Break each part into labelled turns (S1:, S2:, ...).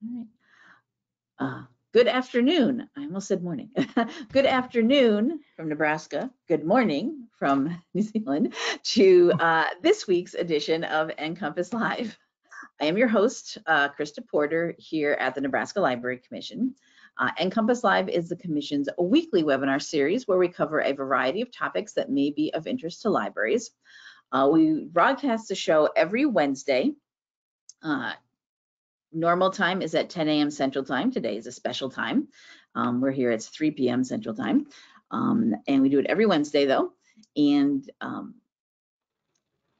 S1: All right. Uh, good afternoon. I almost said morning. good afternoon from Nebraska. Good morning from New Zealand to uh, this week's edition of NCompass Live. I am your host, uh, Krista Porter, here at the Nebraska Library Commission. Uh, NCompass Live is the Commission's weekly webinar series where we cover a variety of topics that may be of interest to libraries. Uh, we broadcast the show every Wednesday. Uh, normal time is at 10 a.m. Central Time. Today is a special time. Um, we're here, it's 3 p.m. Central Time. Um, and we do it every Wednesday though. And um,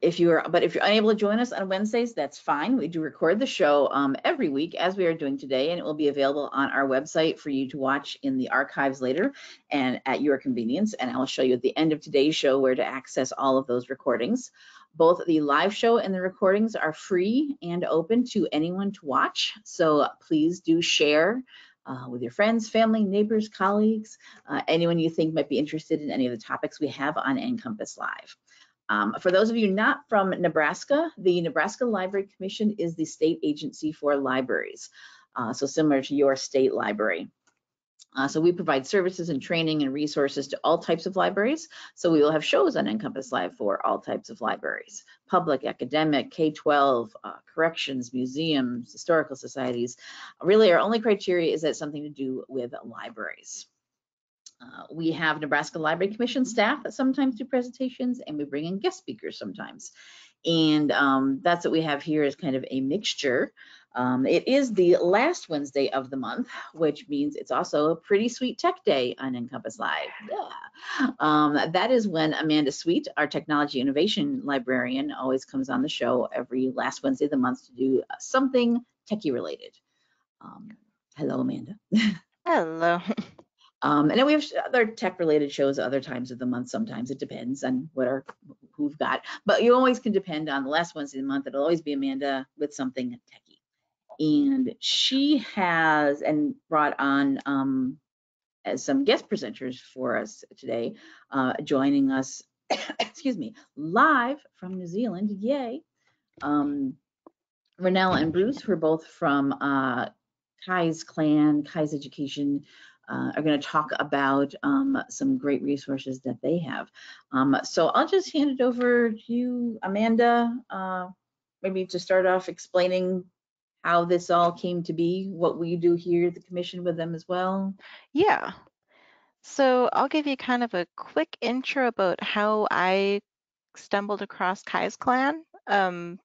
S1: if you are, but if you're unable to join us on Wednesdays, that's fine. We do record the show um, every week as we are doing today, and it will be available on our website for you to watch in the archives later and at your convenience. And I'll show you at the end of today's show where to access all of those recordings. Both the live show and the recordings are free and open to anyone to watch. So please do share uh, with your friends, family, neighbors, colleagues, uh, anyone you think might be interested in any of the topics we have on NCompass Live. Um, for those of you not from Nebraska, the Nebraska Library Commission is the state agency for libraries, uh, so similar to your state library. Uh, so we provide services and training and resources to all types of libraries. So we will have shows on NCompass Live for all types of libraries, public, academic, K-12, uh, corrections, museums, historical societies. Really our only criteria is that something to do with libraries. Uh, we have Nebraska Library Commission staff that sometimes do presentations and we bring in guest speakers sometimes. And um, that's what we have here is kind of a mixture. Um, it is the last Wednesday of the month, which means it's also a pretty sweet tech day on NCompass Live. Yeah. Um, that is when Amanda Sweet, our technology innovation librarian, always comes on the show every last Wednesday of the month to do something techie related. Um, hello, Amanda.
S2: Hello.
S1: Um, and then we have other tech related shows other times of the month. Sometimes it depends on what our who we've got, but you always can depend on the last Wednesday of the month. It'll always be Amanda with something techie. And she has and brought on um, as some guest presenters for us today, uh, joining us, excuse me, live from New Zealand. Yay. Um, Ronel and Bruce, who are both from uh, Kai's Clan, Kai's Education uh, are going to talk about um, some great resources that they have. Um, so I'll just hand it over to you, Amanda, uh, maybe to start off explaining how this all came to be, what we do here the commission with them as well.
S2: Yeah. So I'll give you kind of a quick intro about how I stumbled across Kai's Clan. Um,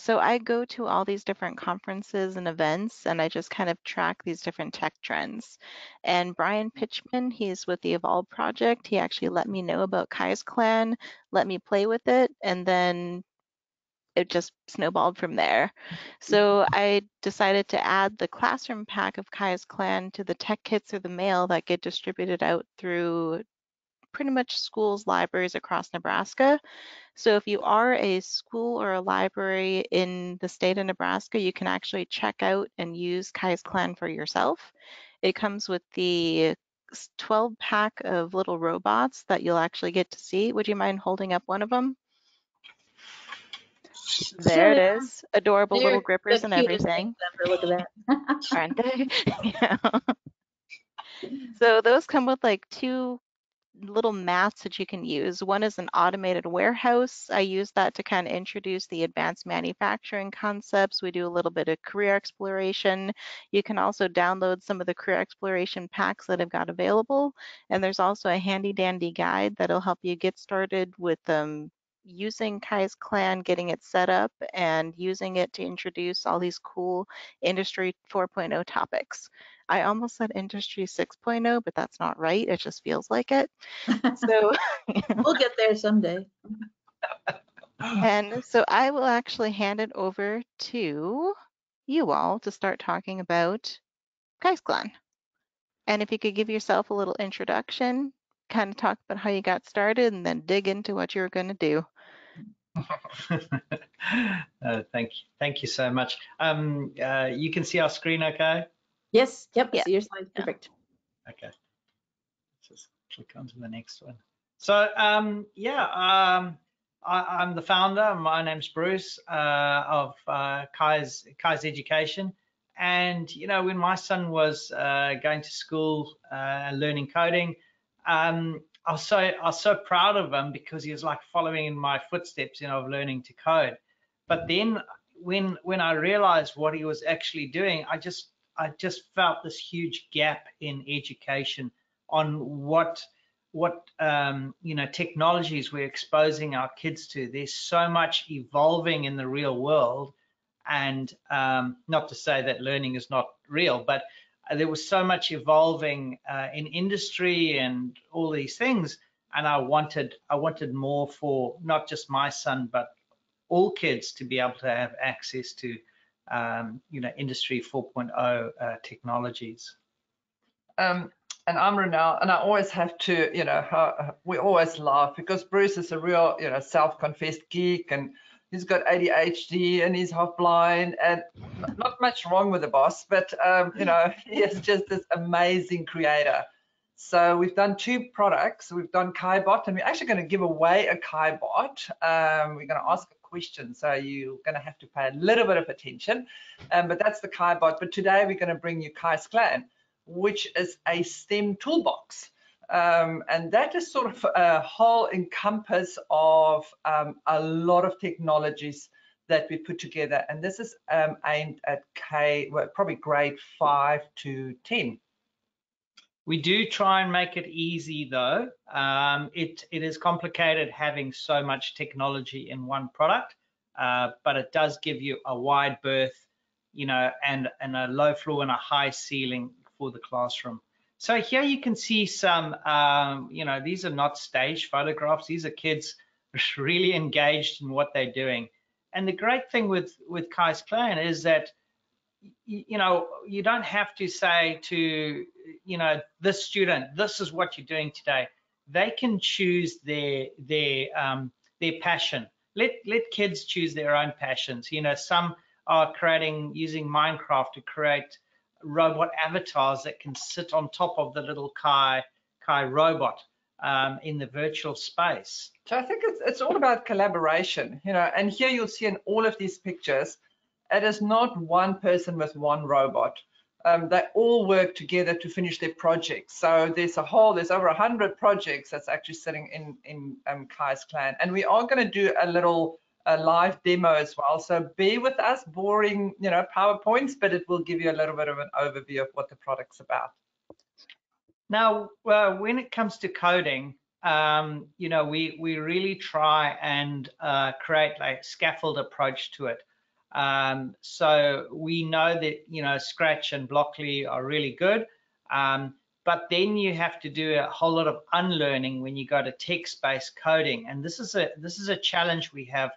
S2: so I go to all these different conferences and events and I just kind of track these different tech trends. And Brian Pichman, he's with the Evolve project. He actually let me know about Kai's Clan, let me play with it, and then it just snowballed from there. So mm-hmm. I decided to add the classroom pack of Kai's Clan to the tech kits or the mail that get distributed out through pretty much schools, libraries across Nebraska. So if you are a school or a library in the state of Nebraska, you can actually check out and use Kai's Clan for yourself. It comes with the 12 pack of little robots that you'll actually get to see. Would you mind holding up one of them? There it is. Adorable They're little grippers and everything.
S1: Look at that.
S2: Aren't they? yeah. So those come with like two little mats that you can use. One is an automated warehouse. I use that to kind of introduce the advanced manufacturing concepts. We do a little bit of career exploration. You can also download some of the career exploration packs that I've got available. And there's also a handy dandy guide that'll help you get started with um, using Kai's Clan, getting it set up, and using it to introduce all these cool Industry 4.0 topics. I almost said Industry 6.0, but that's not right. It just feels like it. So
S1: we'll get there someday.
S2: and so I will actually hand it over to you all to start talking about Kai's Clan. And if you could give yourself a little introduction, kind of talk about how you got started and then dig into what you're going to do.
S3: uh, thank you. Thank you so much. Um, uh, you can see our screen okay?
S1: Yes. Yep. Yeah. See your slides. Perfect.
S3: Okay. Let's just click on to the next one. So um, yeah, um, I, am the founder. My name's Bruce uh, of uh, Kai's, Kai's Education. and you know, when my son was uh, going to school uh, learning coding, um, I was so I was so proud of him because he was like following in my footsteps, you know, of learning to code. But then when when I realized what he was actually doing, I just I just felt this huge gap in education on what what um, you know technologies we're exposing our kids to. There's so much evolving in the real world, and um, not to say that learning is not real, but there was so much evolving uh, in industry and all these things, and I wanted I wanted more for not just my son, but all kids to be able to have access to um, you know industry 4.0 uh, technologies.
S4: Um, and I'm Ronel, and I always have to, you know, uh, we always laugh because Bruce is a real, you know, self-confessed geek, and he's got ADHD, and he's half blind, and not much wrong with the boss, but um, you know, he is just this amazing creator. So we've done two products. We've done KaiBot, and we're actually going to give away a KaiBot. Um, we're going to ask a question, so you're going to have to pay a little bit of attention. Um, but that's the KaiBot. But today we're going to bring you Kai's Clan which is a STEM toolbox. Um, and that is sort of a whole encompass of um, a lot of technologies that we put together. And this is um, aimed at K, well, probably grade five to 10.
S3: We do try and make it easy though. Um, it, it is complicated having so much technology in one product, uh, but it does give you a wide berth, you know, and, and a low floor and a high ceiling for the classroom. So here you can see some, um, you know, these are not staged photographs. These are kids really engaged in what they're doing. And the great thing with, with Kai's Clan is that, you know, you don't have to say to, you know, this student, this is what you're doing today. They can choose their, their, um, their passion. Let, let kids choose their own passions. You know, some are creating, using Minecraft to create robot avatars that can sit on top of the little Kai Kai robot um, in the virtual space.
S4: So I think it's, it's all about collaboration, you know, and here you'll see in all of these pictures, it is not one person with one robot. Um, they all work together to finish their projects. So there's a whole, there's over 100 projects that's actually sitting in, in um, Kai's clan. And we are going to do a little a live demo as well. So be with us, boring, you know, PowerPoints, but it will give you a little bit of an overview of what the product's about.
S3: Now, when it comes to coding, um, you know, we, we really try and uh, create like scaffold approach to it. Um, so we know that, you know, Scratch and Blockly are really good. Um, but then you have to do a whole lot of unlearning when you go to text-based coding. And this is a this is a challenge we have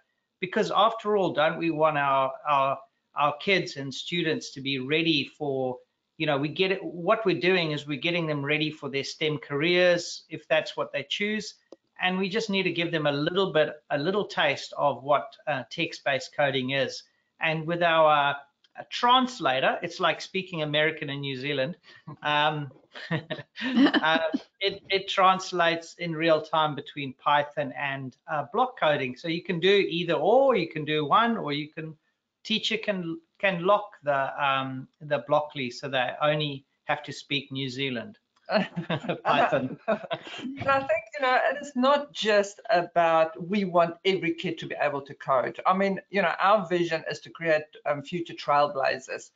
S3: because after all, don't we want our our our kids and students to be ready for you know we get it what we're doing is we're getting them ready for their STEM careers if that's what they choose. And we just need to give them a little bit a little taste of what uh, text-based coding is. And with our uh, translator it's like speaking American in New Zealand um, uh, it, it, translates in real time between Python and uh, block coding. So you can do either or, you can do one, or you can teacher can can lock the um, the Blockly so they only have to speak New Zealand. Python.
S4: and I think you know it is not just about we want every kid to be able to code. I mean, you know, our vision is to create um, future trailblazers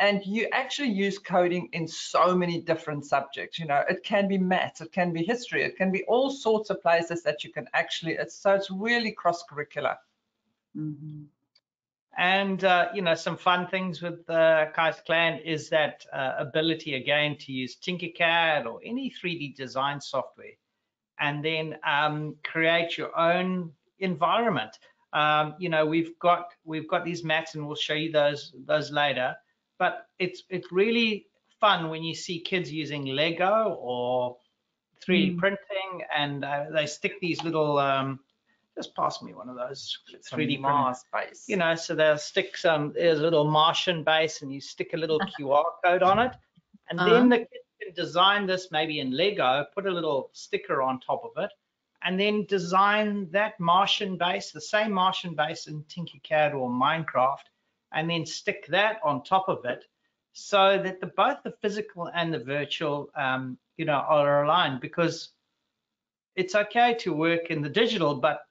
S4: and you actually use coding in so many different subjects you know it can be maths it can be history it can be all sorts of places that you can actually it's so it's really cross curricular
S3: mm -hmm. And uh, you know some fun things with uh, Kai's clan is that uh, ability again to use tinkercad or any 3d design software and then um, create your own environment um, you know we've got we've got these mats and we'll show you those those later but it's it's really fun when you see kids using Lego or 3D mm. printing and uh, they stick these little um, just pass me one of those 3D
S4: Mars base.
S3: You know, so they'll stick some there's a little Martian base and you stick a little QR code on it, and uh -huh. then the kids can design this maybe in Lego, put a little sticker on top of it, and then design that Martian base, the same Martian base in Tinkercad or Minecraft, and then stick that on top of it so that the both the physical and the virtual, um, you know, are aligned because it's okay to work in the digital, but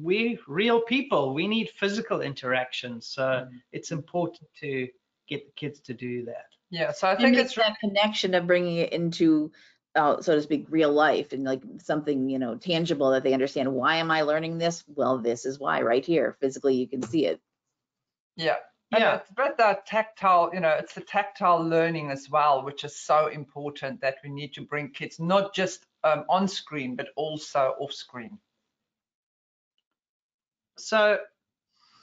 S3: we real people, we need physical interaction. So
S4: Mm.
S3: it's important to get the kids to do that.
S4: Yeah, so I think it's
S1: that connection of bringing it into, uh, so to speak, real life and like something, you know, tangible that they understand. Why am I learning this? Well, this is why right here. Physically, you can see it.
S4: Yeah. And
S3: Yeah.
S4: it's about that tactile, you know, it's the tactile learning as well, which is so important that we need to bring kids not just um, on screen, but also off screen.
S3: So,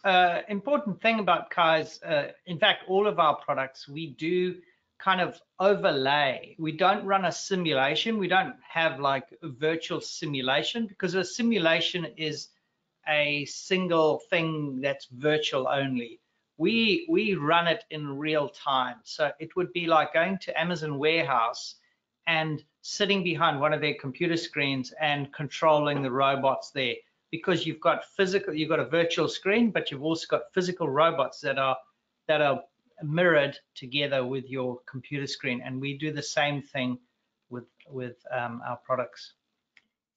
S3: uh, important thing about Kai's, uh, in fact, all of our products, we do kind of overlay. We don't run a simulation. We don't have like a virtual simulation because a simulation is a single thing that's virtual only. We we run it in real time. So it would be like going to Amazon warehouse and sitting behind one of their computer screens and controlling the robots there because you've got physical you've got a virtual screen but you've also got physical robots that are that are mirrored together with your computer screen and we do the same thing with with um, our products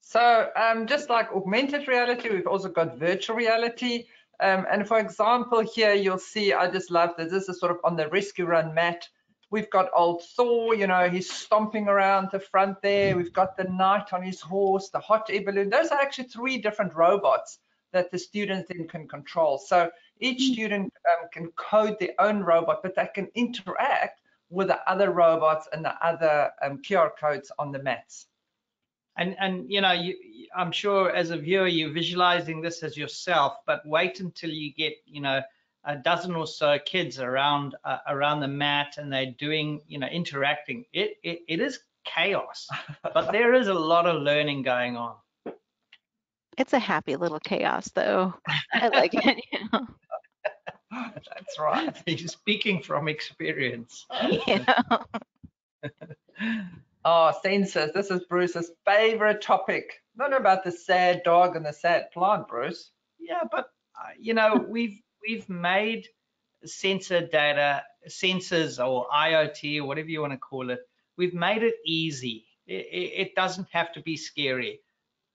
S4: So um, just like augmented reality, we've also got virtual reality. Um, and for example, here you'll see, I just love that this is sort of on the rescue run mat. We've got old Thor, you know, he's stomping around the front there. We've got the knight on his horse, the hot air balloon. Those are actually three different robots that the students then can control. So each student um, can code their own robot, but they can interact with the other robots and the other um, QR codes on the mats.
S3: and and you know you i'm sure as a viewer you're visualizing this as yourself but wait until you get you know a dozen or so kids around uh, around the mat and they're doing you know interacting it, it it is chaos but there is a lot of learning going on
S2: It's a happy little chaos, though. I like it. You know?
S4: That's right.
S3: you're speaking from experience
S2: You know?
S4: Oh, sensors. This is Bruce's favorite topic. Not about the sad dog and the sad plant, Bruce.
S3: Yeah, but uh, you know, we've we've made sensor data, sensors or IoT or whatever you want to call it. We've made it easy. It, it, doesn't have to be scary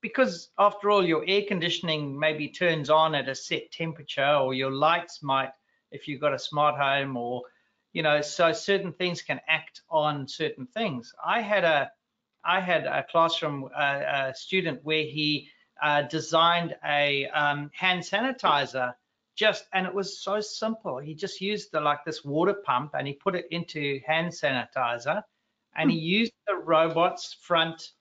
S3: because after all, your air conditioning maybe turns on at a set temperature, or your lights might, if you've got a smart home, or you know, so certain things can act on certain things. I had a I had a classroom a student where he uh, designed a um, hand sanitizer just and it was so simple. He just used the like this water pump and he put it into hand sanitizer and he used the robot's front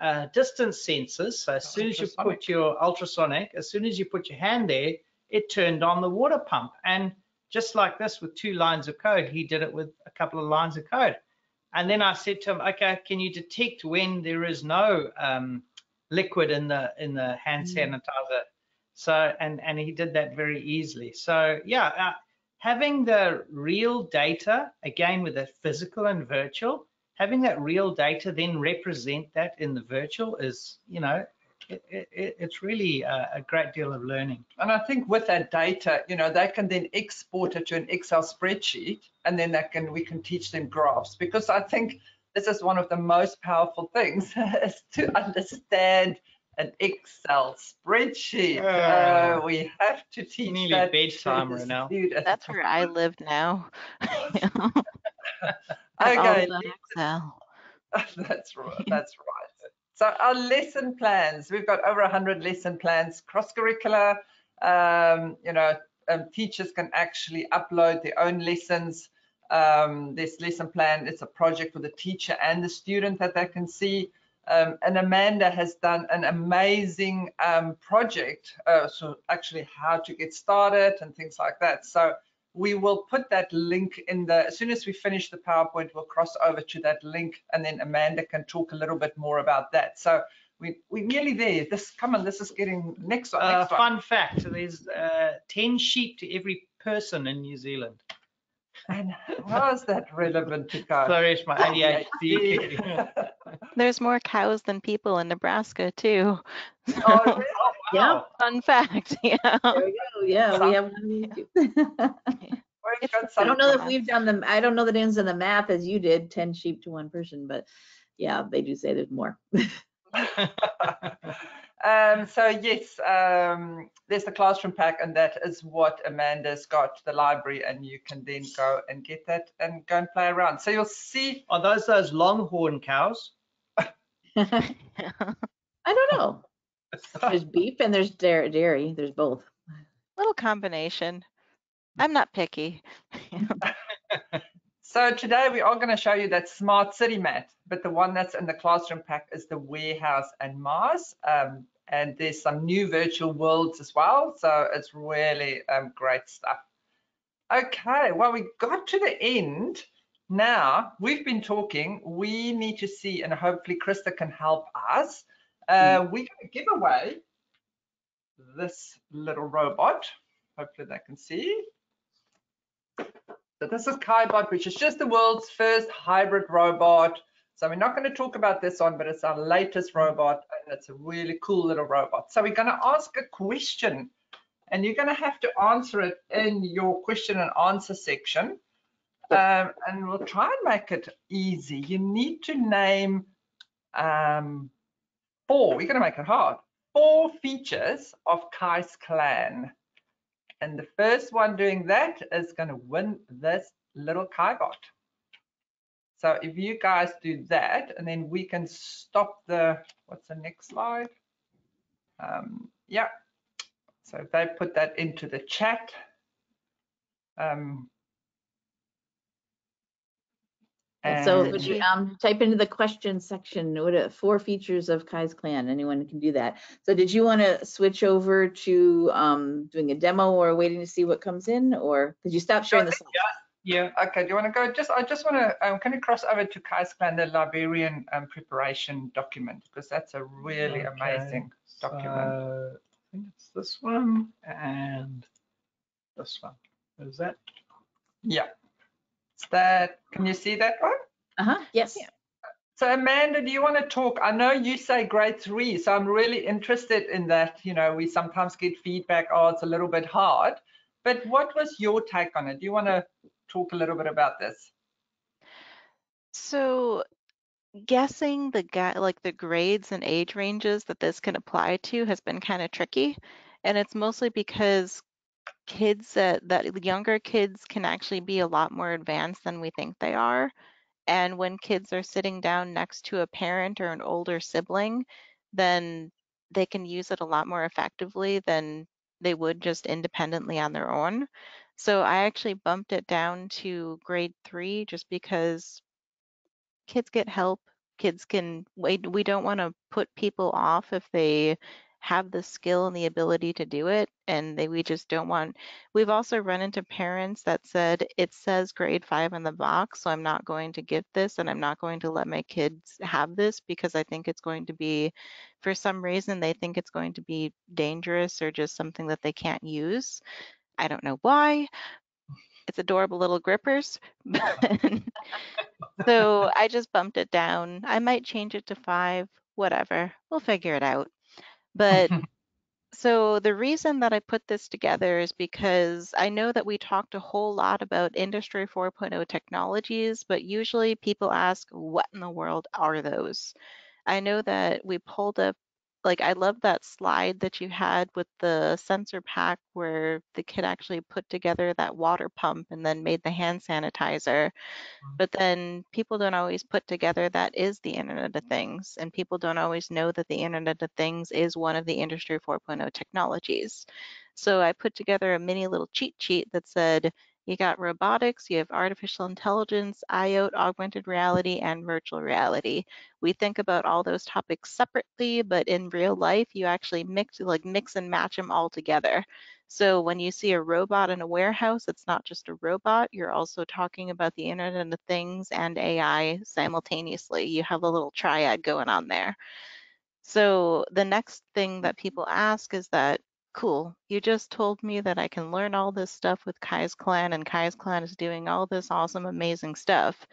S3: uh, distance sensors. So as soon as you put your ultrasonic as soon as you put your hand there it turned on the water pump. And just like this with two lines of code he did it with a couple of lines of code. And then I said to him, okay, can you detect when there is no um, liquid in the in the hand sanitizer? So and and he did that very easily. So yeah, uh, having the real data again with the physical and virtual, having that real data then represent that in the virtual is you know it, it, it's really a, a great deal of learning.
S4: And I think with that data, you know, they can then export it to an Excel spreadsheet and then that can we can teach them graphs because I think this is one of the most powerful things is to understand an Excel spreadsheet.
S3: Ah.
S4: Uh, we have to teach
S3: Nearly
S4: that
S3: bedtime,
S4: to the
S3: Ronel.
S4: students.
S2: That's where I live now. You know? I'm all
S4: Okay,
S2: Excel.
S4: that's right. That's right. So our lesson plans, we've got over 100 lesson plans, cross-curricular. Um, you know, um, teachers can actually upload their own lessons. Um, this lesson plan, it's a project for the teacher and the student that they can see. Um, and Amanda has done an amazing um, project, uh, so actually how to get started and things like that. So we will put that link in the, as soon as we finish the PowerPoint, we'll cross over to that link and then Amanda can talk a little bit more about that. So we, we're nearly there. This, come on, this is getting next one.
S3: Uh,
S4: Next one.
S3: fun fact: there's uh, 10 sheep to every person in New Zealand.
S4: And how is that relevant to go?
S3: Sorry, it's my ADHD.
S2: There's more cows than people in Nebraska, too.
S4: Oh, really?
S1: Oh, yeah.
S2: Fun fact. Yeah.
S1: There we go. Yeah, we have one.
S4: Where we've
S2: It's-
S1: I don't know if we've done them, I don't know the ins and the math as you did, 10 sheep to one person, but yeah, they do say there's more.
S4: Um, so yes, um, there's the classroom pack, and that is what Amanda's got to the library, and you can then go and get that and go and play around. So you'll see.
S3: Are those those longhorn cows?
S1: I don't know. There's beef and there's dairy, dairy, there's both.
S2: Little combination. I'm not picky.
S4: So today we are going to show you that smart city mat, but the one that's in the classroom pack is the warehouse and Mars. Um, and there's some new virtual worlds as well. So it's really um, great stuff. Okay, well, we got to the end. Now we've been talking, we need to see, and hopefully Krista can help us. Uh, we're going to give away this little robot. Hopefully they can see. So this is KaiBot, which is just the world's first hybrid robot. So we're not going to talk about this one, but it's our latest robot, and it's a really cool little robot. So we're going to ask a question, and you're going to have to answer it in your question and answer section. Um, and we'll try and make it easy. You need to name um, four, we're going to make it hard, four features of Kai's clan. And the first one doing that is going to win this little Kaibot. So if you guys do that, and then we can stop the, what's the next slide? Um, yeah. So if they put that into the chat. Um,
S1: So
S4: and-
S1: would you um type into the question section, what are four features of Kai's clan? Anyone can do that. So did you want to switch over to um doing a demo or waiting to see what comes in or did you stop sharing the slide?
S3: Yeah.
S4: Okay, do you want to go? Just, I just want to, um, can you cross over to Kai's Clan, the Liberian um, preparation document, because that's a really
S3: Okay,
S4: amazing document.
S3: So I think it's this one and this one. Is that?
S4: Yeah. Is that, can you see that one?
S1: Uh-huh, yes.
S4: So Amanda, do you want to talk? I know you say grade three, so I'm really interested in that. You know, we sometimes get feedback, oh, it's a little bit hard. But what was your take on it? Do you want to talk a little bit about this?
S2: So guessing the guy like the grades and age ranges that this can apply to has been kind of tricky. And it's mostly because kids that, that younger kids can actually be a lot more advanced than we think they are. And when kids are sitting down next to a parent or an older sibling, then they can use it a lot more effectively than they would just independently on their own. So I actually bumped it down to grade three just because kids get help. Kids can wait. We don't want to put people off if they have the skill and the ability to do it. And they, we just don't want, we've also run into parents that said, it says grade five in the box, so I'm not going to get this and I'm not going to let my kids have this because I think it's going to be, for some reason, they think it's going to be dangerous or just something that they can't use. I don't know why. It's adorable little grippers. so I just bumped it down. I might change it to five, whatever. We'll figure it out. But so the reason that I put this together is because I know that we talked a whole lot about Industry 4.0 technologies, but usually people ask, what in the world are those? I know that we pulled up, like, I love that slide that you had with the sensor pack where the kid actually put together that water pump and then made the hand sanitizer. Mm-hmm. But then people don't always put together that is the Internet of Things, and people don't always know that the Internet of Things is one of the Industry 4.0 technologies. So I put together a mini little cheat sheet that said, you got robotics, you have artificial intelligence, IoT, augmented reality, and virtual reality. We think about all those topics separately, but in real life, you actually mix like mix and match them all together. So when you see a robot in a warehouse, it's not just a robot. You're also talking about the Internet of Things and AI simultaneously. You have a little triad going on there. So the next thing that people ask is that, cool, you just told me that I can learn all this stuff with Kai's Clan and Kai's Clan is doing all this awesome, amazing stuff.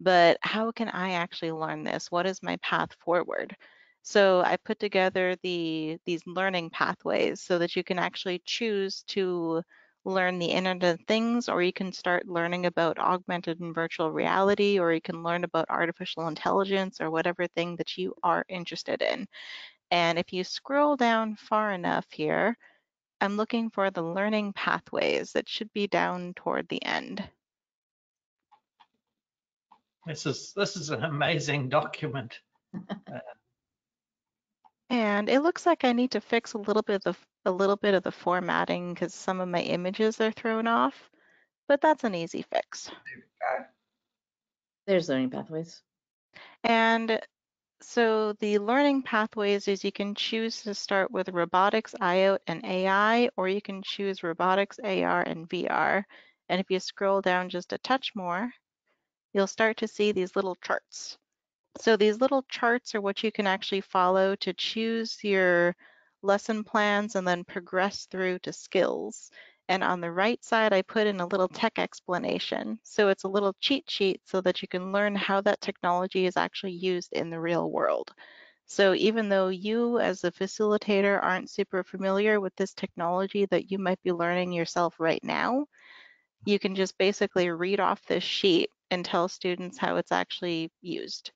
S2: But how can I actually learn this? What is my path forward? So I put together the these learning pathways so that you can actually choose to learn the Internet of Things, or you can start learning about augmented and virtual reality, or you can learn about artificial intelligence or whatever thing that you are interested in. And if you scroll down far enough here, I'm looking for the learning pathways that should be down toward the end.
S3: This is this is an amazing document.
S2: And it looks like I need to fix a little bit of the, a little bit of the formatting because some of my images are thrown off, but that's an easy fix.
S1: There's learning pathways.
S2: And so the learning pathways is you can choose to start with robotics, IoT, and AI, or you can choose robotics, AR, and VR. And if you scroll down just a touch more, you'll start to see these little charts. So these little charts are what you can actually follow to choose your lesson plans and then progress through to skills. And on the right side, I put in a little tech explanation. So it's a little cheat sheet so that you can learn how that technology is actually used in the real world. So even though you as a facilitator aren't super familiar with this technology that you might be learning yourself right now, you can just basically read off this sheet and tell students how it's actually used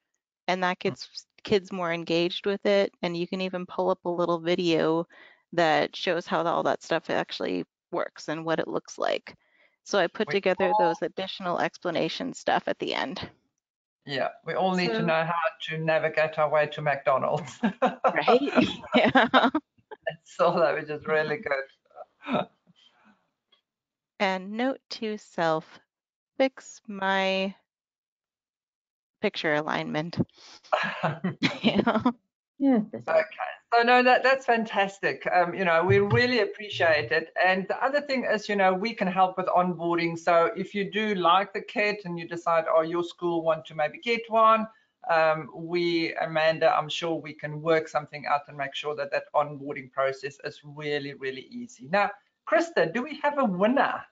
S2: and that gets kids more engaged with it. And you can even pull up a little video that shows how all that stuff actually works and what it looks like. So I put
S4: We
S2: together
S4: all-
S2: those additional explanation stuff at the end.
S4: Yeah, we all need to know how to navigate our way to McDonald's.
S2: Right? yeah.
S4: so that which is really good.
S2: And note to self, fix my picture alignment. Yeah.
S1: Yeah.
S4: Okay. So no, that that's fantastic. Um, you know, we really appreciate it. And the other thing is, you know, we can help with onboarding. So if you do like the kit and you decide, oh, your school want to maybe get one, um, we, Amanda, I'm sure we can work something out and make sure that that onboarding process is really, really easy. Now, Krista, do we have a winner?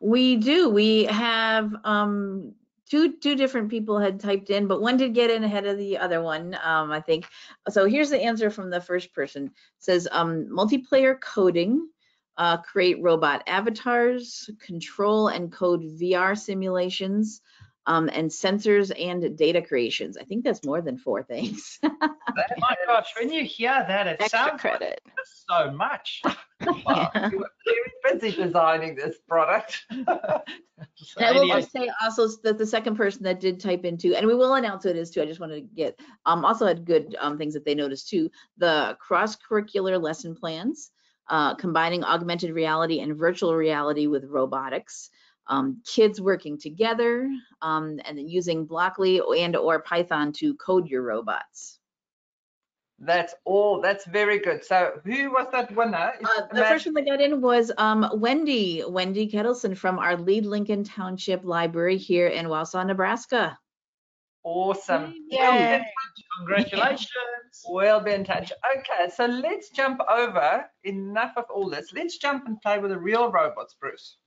S1: We do. We have um two two different people had typed in, but one did get in ahead of the other one. Um, I think. So here's the answer from the first person. It says um multiplayer coding, uh, create robot avatars, control and code VR simulations, um, and sensors and data creations. I think that's more than four things.
S3: My gosh, when you hear that, it
S2: Extra
S3: sounds
S2: credit.
S3: like so much.
S4: Wow, you were very busy designing this product.
S3: So
S1: I will
S3: 88
S1: just say also that the second person that did type in too, and we will announce who it is too. I just wanted to get, um, also had good, um, things that they noticed too. The cross-curricular lesson plans, uh, combining augmented reality and virtual reality with robotics. Um, kids working together, um, and then using Blockly and or Python to code your robots.
S4: That's all. That's very good. So who was that winner?
S1: Uh, the
S4: Amanda?
S1: first one that got in was um, Wendy, Wendy Kettleson from our Lied Lincoln Township Library here in Wausa, Nebraska.
S4: Awesome.
S2: Yay.
S3: Congratulations.
S4: We'll be in touch. Okay, so let's jump over. Enough of all this. Let's jump and play with the real robots, Bruce.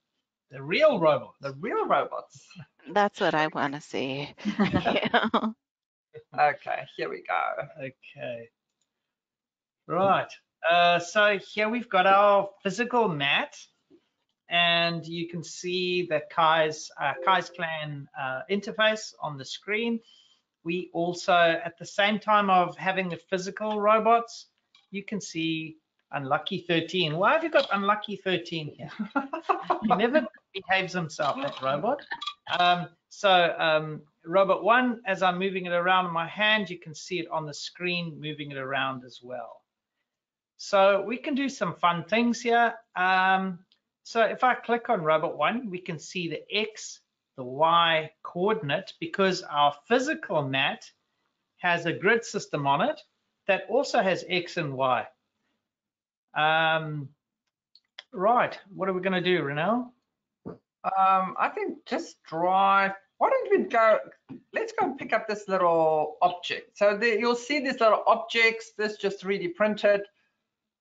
S3: The real robot.
S4: The real robots.
S2: That's what I want to see. Yeah.
S4: Okay, here we go.
S3: Okay. Right. Uh, so here we've got our physical mat, and you can see the Kai's uh, Kai's Clan uh, interface on the screen. We also, at the same time of having the physical robots, you can see Unlucky 13. Why have you got Unlucky 13 here? he never behaves himself, that robot. Um, so um, robot one, as I'm moving it around in my hand, you can see it on the screen, moving it around as well. So we can do some fun things here. Um, so if I click on robot one, we can see the X, the Y coordinate because our physical mat has a grid system on it that also has X and Y. Um, right, what are we going to do, Ronel?
S4: Um, I think just drive. Why don't we go? Let's go pick up this little object. So there, you'll see these little objects. This just 3D printed.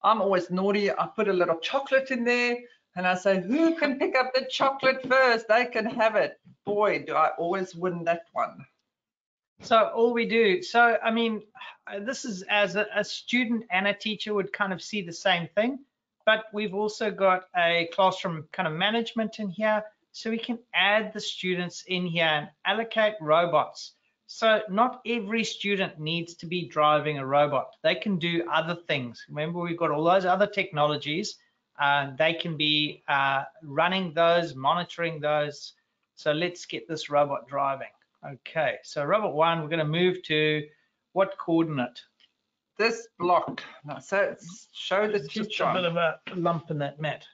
S4: I'm always naughty. I put a little chocolate in there and I say, who can pick up the chocolate first? They can have it. Boy, do I always win that one.
S3: So all we do, so I mean, this is as a, a student and a teacher would kind of see the same thing. But we've also got a classroom kind of management in here. So we can add the students in here and allocate robots. So not every student needs to be driving a robot. They can do other things. Remember, we've got all those other technologies. Uh, they can be uh, running those, monitoring those. So let's get this robot driving. Okay, so robot one, we're going to move to what coordinate?
S4: This block. Now, so it's- show the
S3: It's just a bit of a lump in that mat.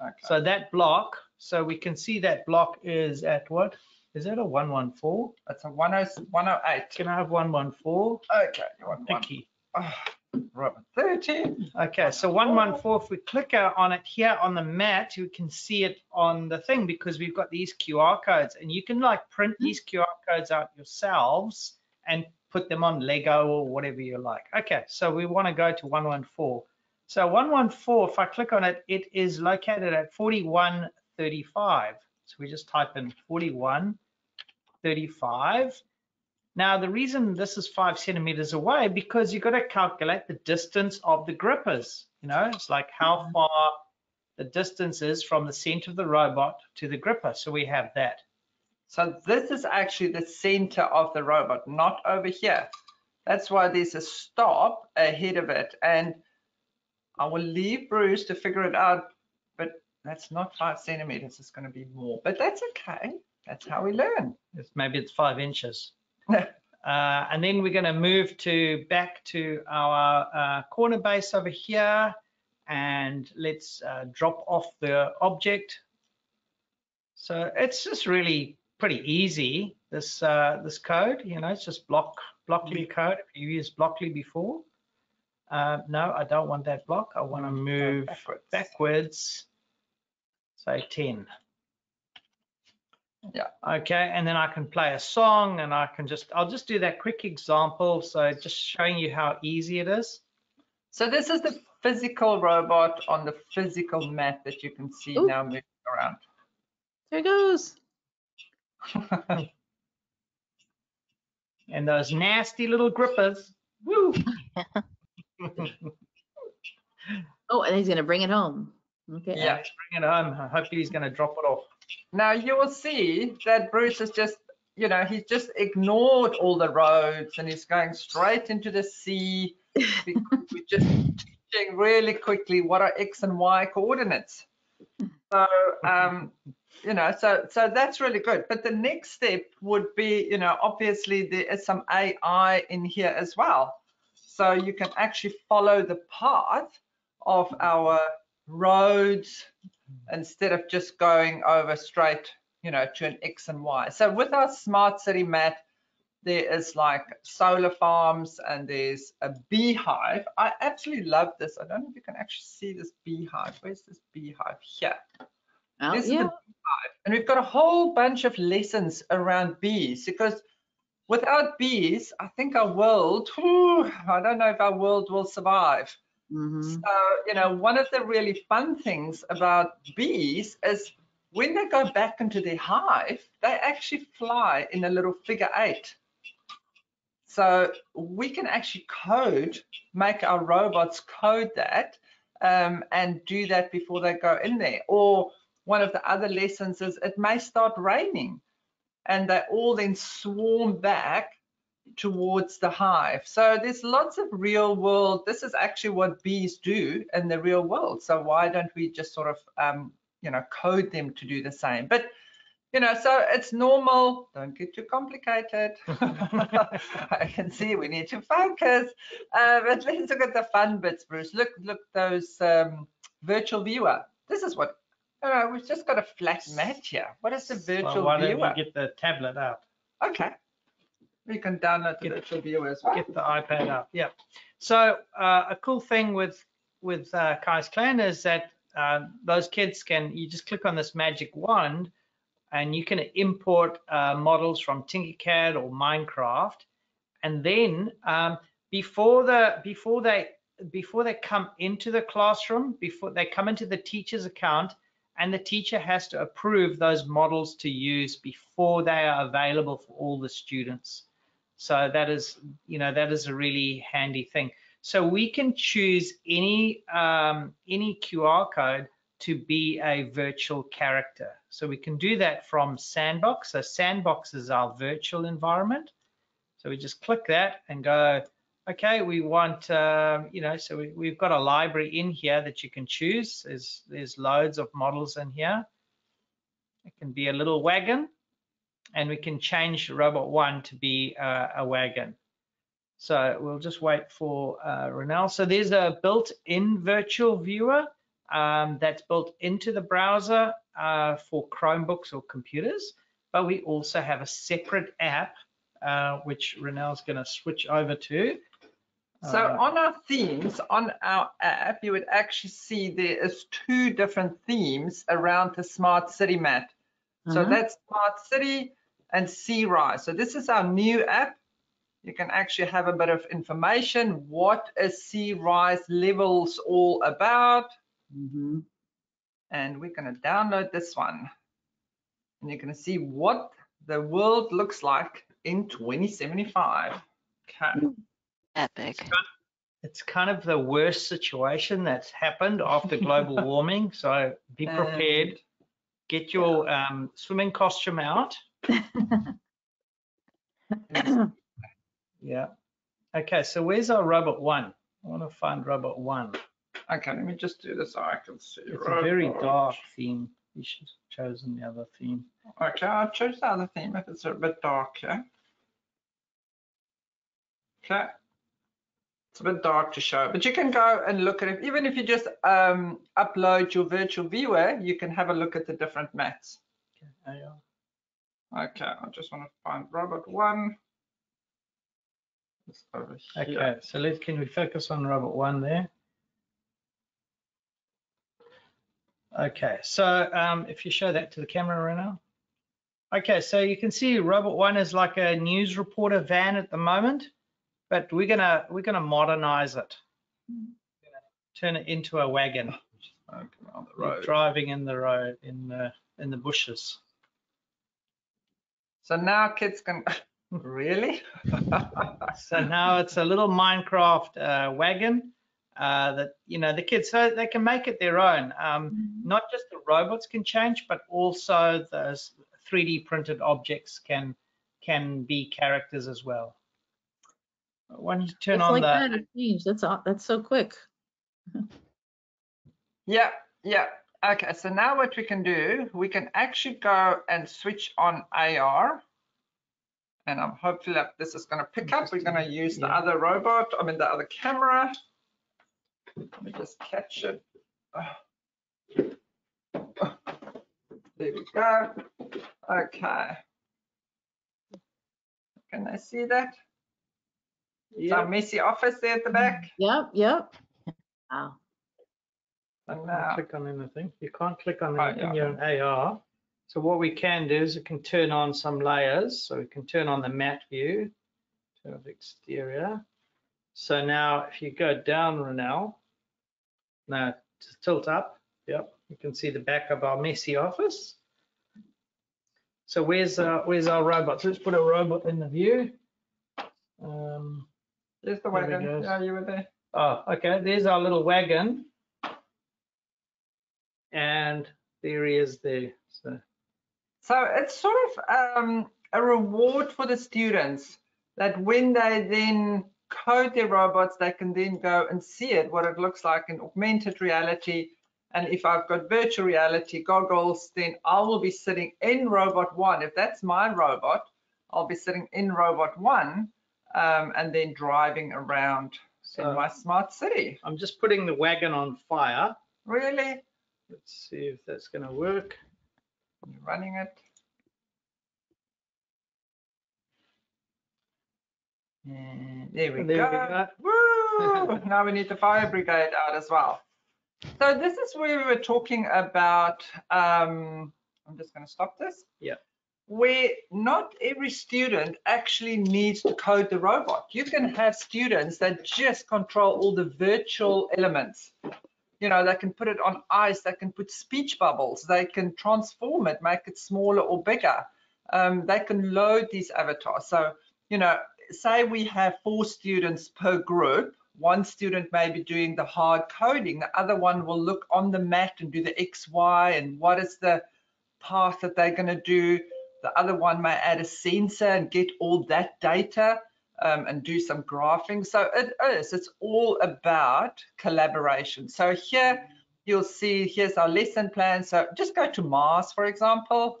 S4: Okay.
S3: So that block, so we can see that block is at what? Is that a 114?
S4: It's a 10 108.
S3: Can I have 114?
S4: Okay, you want one.
S3: Thank you.
S4: Ah, oh, Robert, 13.
S3: Okay, so 114, if we click on it here on the mat, you can see it on the thing because we've got these QR codes and you can like print mm-hmm. these QR codes out yourselves and put them on Lego or whatever you like. Okay, so we want to go to 114. So 114, if I click on it, it is located at 4135. So we just type in 4135. Now, the reason this is five centimeters away, because you've got to calculate the distance of the grippers. You know, it's like how mm-hmm. far the distance is from the center of the robot to the gripper. So we have that.
S4: So this is actually the center of the robot, not over here. That's why there's a stop ahead of it. And I will leave Bruce to figure it out, but that's not five centimeters. It's going to be more, but that's okay. That's how we learn.
S3: It's, maybe it's five inches. Uh, and then we're going to move to back to our uh, corner base over here and let's uh, drop off the object. So it's just really pretty easy, this uh, this code, you know, it's just block Blockly code. If you used Blockly before. Uh, no, I don't want that block. I want to move
S4: backwards.
S3: backwards, say 10.
S4: Yeah.
S3: Okay, and then I can play a song and I can just, I'll just do that quick example. So just showing you how easy it is.
S4: So this is the physical robot on the physical mat that you can see
S1: Ooh.
S4: now moving around.
S1: There it goes.
S3: And those nasty little grippers. Woo!
S1: Oh, and he's gonna bring it home. Okay.
S4: Yeah.
S3: Bring it home. Hopefully he's going to drop it off.
S4: Now you will see that Bruce is just, you know, he's just ignored all the roads and he's going straight into the sea. because We're just teaching really quickly what are X and Y coordinates. So, um, you know, so so that's really good. But the next step would be, you know, obviously there is some AI in here as well. So you can actually follow the path of our roads instead of just going over straight, you know, to an X and Y. So with our smart city map, there is like solar farms and there's a beehive. I absolutely love this. I don't know if you can actually see this beehive. Where's this beehive? Here.
S1: Oh,
S4: This is the
S1: yeah.
S4: beehive. And we've got a whole bunch of lessons around bees because without bees, I think our world, whew, I don't know if our world will survive.
S1: Mhm.
S4: So, you know, one of the really fun things about bees is when they go back into their hive, they actually fly in a little figure eight. So we can actually code, make our robots code that um, and do that before they go in there. Or one of the other lessons is it may start raining and they all then swarm back towards the hive. So there's lots of real world. This is actually what bees do in the real world. So why don't we just sort of, um, you know, code them to do the same? But you know, so it's normal. Don't get too complicated. I can see we need to focus. Uh, but let's look at the fun bits, Bruce. Look, look, those um, virtual viewer. This is what. You know, we've just got a flat mat here. What is the virtual
S3: Well, why
S4: viewer?
S3: don't you get the tablet out?
S4: Okay. We can download the
S3: Get-
S4: virtual viewer as well.
S3: Get the iPad out. Yeah. So uh, a cool thing with with uh, Kai's Clan is that uh, those kids can you just click on this magic wand and you can import uh, models from Tinkercad or Minecraft, and then um, before the before they before they come into the classroom, before they come into the teacher's account, and the teacher has to approve those models to use before they are available for all the students. So that is, you know, that is a really handy thing. So we can choose any um, any QR code to be a virtual character. So we can do that from Sandbox. So Sandbox is our virtual environment. So we just click that and go, okay, we want, um, you know, so we, we've got a library in here that you can choose. There's, there's loads of models in here. It can be a little wagon and we can change robot one to be uh, a wagon. So we'll just wait for uh, Ronel. So there's a built-in virtual viewer um, that's built into the browser uh, for Chromebooks or computers, but we also have a separate app, uh, which Ronel's going to switch over to.
S4: So
S3: Uh,
S4: on our themes, on our app, you would actually see there is two different themes around the smart city mat. So
S1: Uh-huh.
S4: that's smart city and sea rise. So this is our new app. You can actually have a bit of information. What is sea rise levels all about?
S1: Mhm.
S4: And we're going to download this one. And you're going to see what the world looks like in 2075. Okay.
S2: Epic.
S3: it's kind of the worst situation that's happened after global warming. So be prepared.
S4: And
S3: Get your um, swimming costume out. Yeah. Okay, so where's our robot one? I want to find robot one.
S4: Okay, let me just do this so I can see.
S3: It's a very dark theme. You should have chosen the other theme.
S4: Okay, I'll choose the other theme if it's a bit darker. Okay. It's a bit dark to show, but you can go and look at it. Even if you just um, upload your virtual viewer, you can have a look at the different mats.
S3: Okay,
S4: Okay, I just want to find robot one. It's over here.
S3: Okay, so let's, can we focus on robot one there? Okay, so um, if you show that to the camera right now. Okay, so you can see robot one is like a news reporter van at the moment, but we're gonna we're gonna modernize it. Turn it into a wagon,
S4: on the road.
S3: driving in the road in the in the bushes.
S4: So now kids can, really?
S3: So now it's a little Minecraft uh, wagon uh, that you know the kids so they can make it their own. Um, not just the robots can change, but also those 3D printed objects can can be characters as well. When you turn
S1: Just
S3: on
S1: like
S3: the
S1: that, it changed. That's, aw- that's so quick.
S4: Yeah, yeah. Okay, so now what we can do, we can actually go and switch on AR. And I'm hopefully that this is going to pick up. We're going to use the
S3: Yeah.
S4: other robot, I mean the other camera. Let me just catch it. There we go. Okay. Can I see that? It's our messy office there at the back.
S1: Yep, yep. Wow.
S3: I
S4: And
S3: can't
S4: now,
S3: click on anything. You can't click on
S4: Oh,
S3: anything.
S4: yeah.
S3: You're in AR. So what we can do is we can turn on some layers. So we can turn on the mat view, turn off exterior. So now if you go down, Ronel, now just tilt up. Yep, you can see the back of our messy office. So where's uh, where's our robots? Let's put a robot in the view. Um,
S4: there's the
S3: There
S4: wagon.
S3: go.
S4: Yeah, you were there.
S3: oh, okay. There's our little wagon, and there he is there. So
S4: So it's sort of um, a reward for the students that when they then code their robots, they can then go and see it, what it looks like in augmented reality. And if I've got virtual reality goggles, then I will be sitting in robot one. If that's my robot, I'll be sitting in robot one um, and then driving around
S3: So-
S4: in my smart city.
S3: I'm just putting the wagon on fire.
S4: Really?
S3: Let's see if that's going to work.
S4: Running it. And there we
S3: And there we
S4: go. Woo! now we need the fire brigade out as well. So this is where we were talking about, um, I'm just going to stop this.
S3: Yeah.
S4: Where not every student actually needs to code the robot. You can have students that just control all the virtual elements. You know, they can put it on ice, they can put speech bubbles, they can transform it, make it smaller or bigger. Um, they can load these avatars. So, you know, say we have four students per group, one student may be doing the hard coding, the other one will look on the mat and do the X, Y, and what is the path that they're going to do. The other one may add a sensor and get all that data um, and do some graphing. So it is, it's all about collaboration. So here you'll see, here's our lesson plan. So just go to Mars, for example.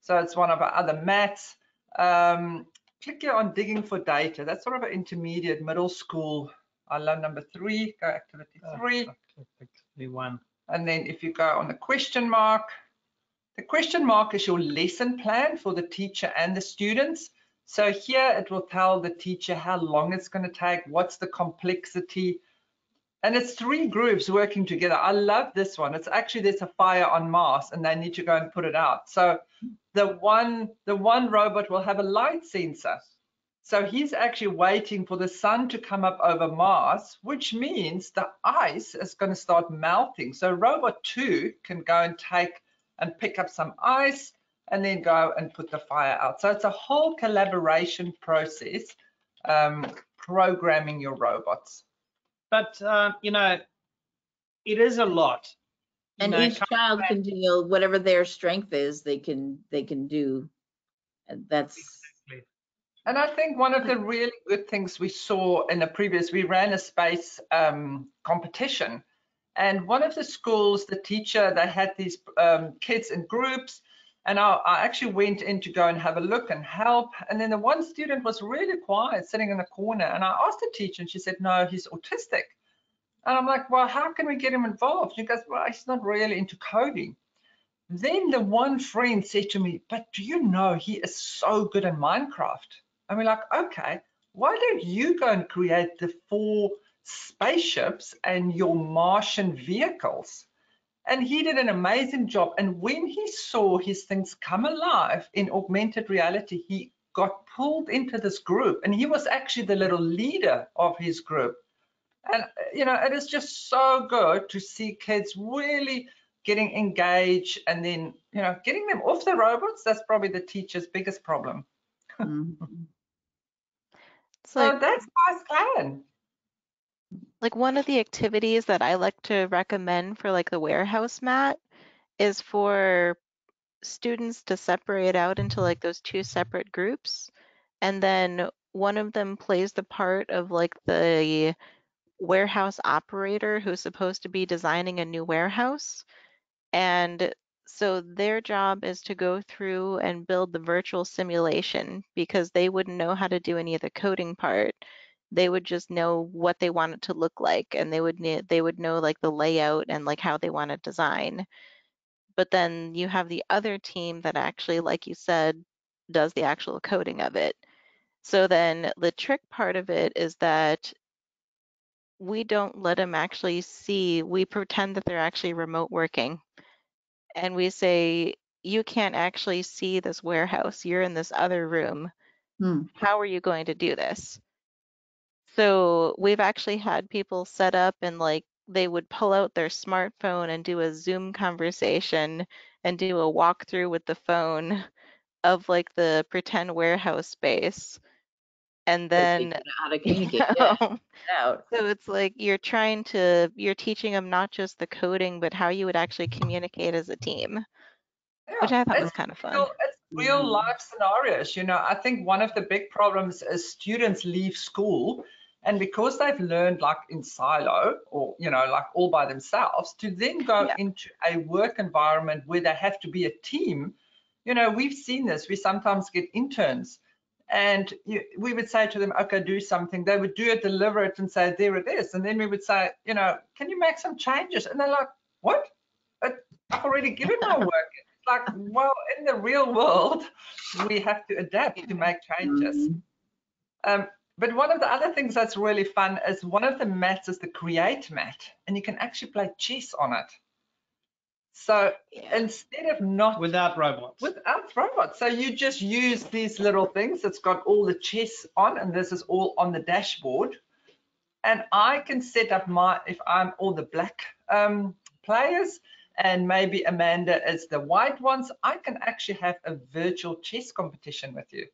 S4: So it's one of our other mats. Um, click here on digging for data. That's sort of an intermediate middle school. I love number three, go activity
S3: Uh,
S4: three.
S3: Activity one.
S4: And then if you go on the question mark, the question mark is your lesson plan for the teacher and the students. So here it will tell the teacher how long it's going to take, what's the complexity. And it's three groups working together. I love this one. It's actually there's a fire on Mars and they need to go and put it out. So the one the one robot will have a light sensor. So he's actually waiting for the sun to come up over Mars, which means the ice is going to start melting. So robot two can go and take and pick up some ice and then go and put the fire out. So it's a whole collaboration process, um, programming your robots.
S3: But, uh, you know, it is a lot. You
S1: And
S3: know,
S1: each child can deal, whatever their strength is, they can, they can do. And that's,
S3: Exactly.
S4: And I think one of the really good things we saw in the previous, we ran a space um, competition. And one of the schools, the teacher, they had these um, kids in groups. And I, I actually went in to go and have a look and help. And then the one student was really quiet, sitting in the corner. And I asked the teacher, and she said, No, he's autistic. And I'm like, Well, how can we get him involved? She goes, Well, he's not really into coding. Then the one friend said to me, But do you know he is so good in Minecraft? And we're like, okay, why don't you go and create the four spaceships and your Martian vehicles? And he did an amazing job. And when he saw his things come alive in augmented reality, he got pulled into this group and he was actually the little leader of his group. And, you know, it is just so good to see kids really getting engaged and then, you know, getting them off the robots. That's probably the teacher's biggest problem.
S1: mm,
S2: It's
S4: So
S2: like
S4: that's Kai's plan.
S2: Like one of the activities that I like to recommend for like the warehouse mat is for students to separate out into like those two separate groups and then one of them plays the part of like the warehouse operator who's supposed to be designing a new warehouse and so their job is to go through and build the virtual simulation because they wouldn't know how to do any of the coding part they would just know what they want it to look like and they would they would know like the layout and like how they want to design. But then you have the other team that actually like you said does the actual coding of it. So then the trick part of it is that we don't let them actually see we pretend that they're actually remote working. And we say you can't actually see this warehouse. You're in this other room.
S1: Hmm.
S2: how are you going to do this so we've actually had people set up and like they would pull out their smartphone and do a Zoom conversation and do a walkthrough with the phone of like the pretend warehouse space. And then
S1: how to communicate yeah,
S2: so it's like you're trying to you're teaching them not just the coding but how you would actually communicate as a team, which I thought was kind of fun.
S4: real, it's real
S1: Mhm.
S4: life scenarios. You know, I think one of the big problems is students leave school and because they've learned like in silo or, you know, like all by themselves to then go
S2: Yeah.
S4: into a work environment where they have to be a team. You know, we've seen this. We sometimes get interns and you, we would say to them, okay, do something. They would do it, deliver it and say, there it is. And then we would say, you know, can you make some changes? And they're like, what? I've already given my work. It's like, well, in the real world, we have to adapt to make changes.
S1: Mhm.
S4: Um, but one of the other things that's really fun is one of the mats is the create mat, and you can actually play chess on it. So
S2: Yeah.
S4: instead of not
S3: Without robots.
S4: without robots, so you just use these little things. It's got all the chess on, and this is all on the dashboard. And I can set up my if I'm all the black um, players, and maybe Amanda is the white ones. I can actually have a virtual chess competition with you.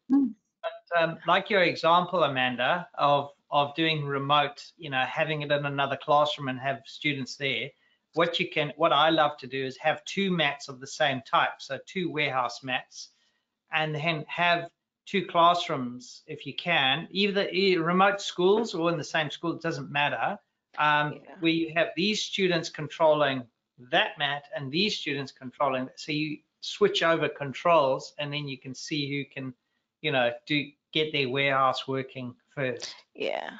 S3: Um, like your example, Amanda, of of doing remote, you know, having it in another classroom and have students there, what you can, what I love to do is have two mats of the same type, so two warehouse mats, and then have two classrooms if you can, either remote schools or in the same school, it doesn't matter. Um,
S2: Yeah.
S3: where you have these students controlling that mat and these students controlling, so you switch over controls and then you can see who can, you know, do get their warehouse working first.
S2: Yeah.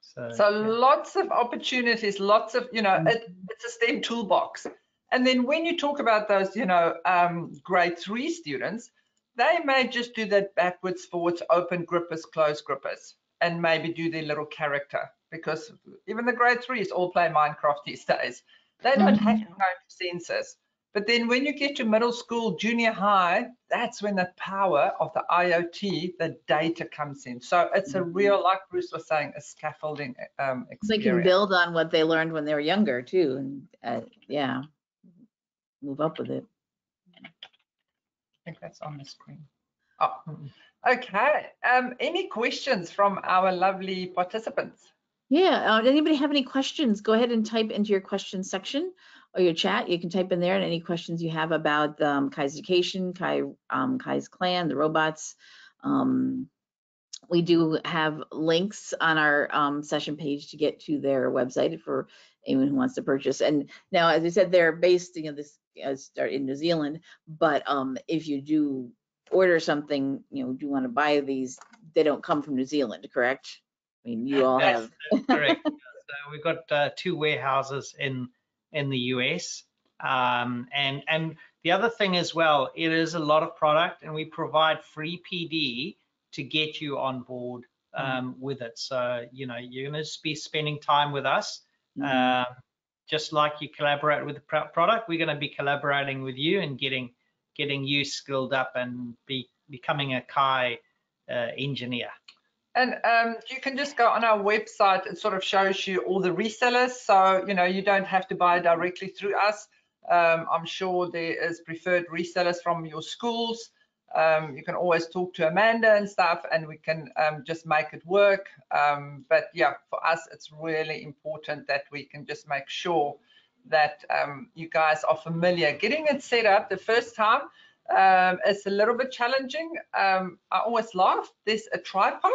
S3: So,
S4: So
S3: yeah.
S4: lots of opportunities, lots of, you know, it, it's a STEM toolbox. And then when you talk about those, you know, um, grade three students, they may just do that backwards, forwards, open grippers, close grippers, and maybe do their little character because even the grade threes all play Minecraft these days. They don't have to go to sensors. But then when you get to middle school, junior high, that's when the power of the IoT, the data comes in. So it's a real, like Bruce was saying, a scaffolding um,
S1: They can build on what they learned when they were younger too, and, uh, yeah, move up with it.
S4: I think that's on the screen. Oh, okay. Um, any questions from our lovely participants?
S1: Yeah, uh, anybody have any questions? Go ahead and type into your question section or your chat. You can type in there and any questions you have about um, Kai's education, Kai, um, Kai's clan, the robots. Um, we do have links on our um, session page to get to their website for anyone who wants to purchase. And now, as I said, they're based, you know, this uh, start in New Zealand, but um, if you do order something, you know, do want to buy these, they don't come from New Zealand, correct? I mean, you all
S3: That's-
S1: have.
S3: correct. so we've got uh, two warehouses in in the US, um, and and the other thing as well, it is a lot of product, and we provide free PD to get you on board um, with it. So you know you're going to be spending time with us.
S1: Mhm.
S3: Um, just like you collaborate with the pro- product, we're going to be collaborating with you and getting getting you skilled up and be becoming a Kai uh, engineer.
S4: And um, you can just go on our website. It sort of shows you all the resellers. So, you know, you don't have to buy directly through us. Um, I'm sure there is preferred resellers from your schools. Um, you can always talk to Amanda and stuff, and we can um, just make it work. Um, but yeah, for us, it's really important that we can just make sure that um, you guys are familiar. Getting it set up the first time, um, it's a little bit challenging. Um, I always laugh. There's a tripod.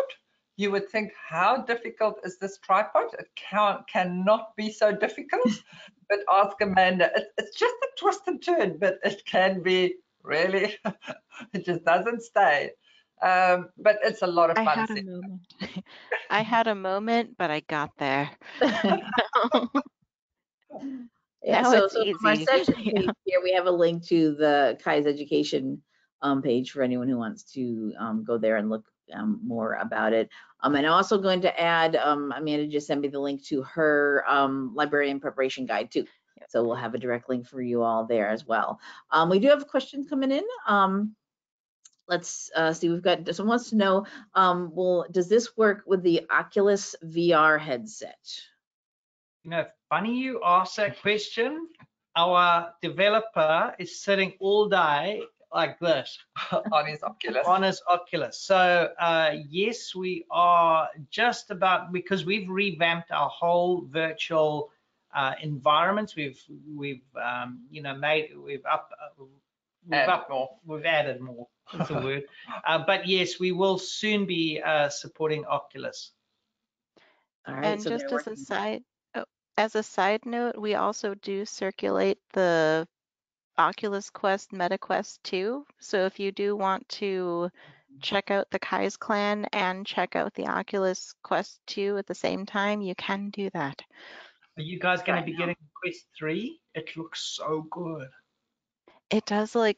S4: You would think, how difficult is this tripod? It can, cannot be so difficult. but ask Amanda. It, it's just a twist and turn, but it can be really. it just doesn't stay. Um, but it's a lot of fun.
S2: I
S4: fun.
S2: had a moment. I had a moment, but I got there.
S1: Yeah,
S2: Now
S1: so,
S2: it's
S1: so from our session
S2: Yeah.
S1: page here, we have a link to the Kai's education um, page for anyone who wants to um, go there and look um, more about it. Um, and I'm also going to add, um, Amanda just sent me the link to her um, librarian preparation guide too. So we'll have a direct link for you all there as well. Um, we do have questions coming in. Um, let's uh, see, we've got, someone wants to know, well, does this work with the Oculus VR headset?
S3: You know, funny you ask that question. Our developer is sitting all day like this
S4: on his Oculus.
S3: on his Oculus. So uh, yes, we are just about because we've revamped our whole virtual uh, environments. We've we've um, you know made we've up uh, we've
S4: Add
S3: up
S4: more.
S3: we've added more. That's a word. Uh, but yes, we will soon be uh, supporting Oculus.
S1: All right.
S2: And
S1: so
S2: just as a side, oh, as a side note, we also do circulate the Oculus Quest MetaQuest 2. So if you do want to check out the Kai's clan and check out the Oculus Quest 2 at the same time, you can do that.
S3: Are you guys going
S1: Right
S3: to be
S1: now.
S3: getting Quest 3? It looks so good.
S2: It does like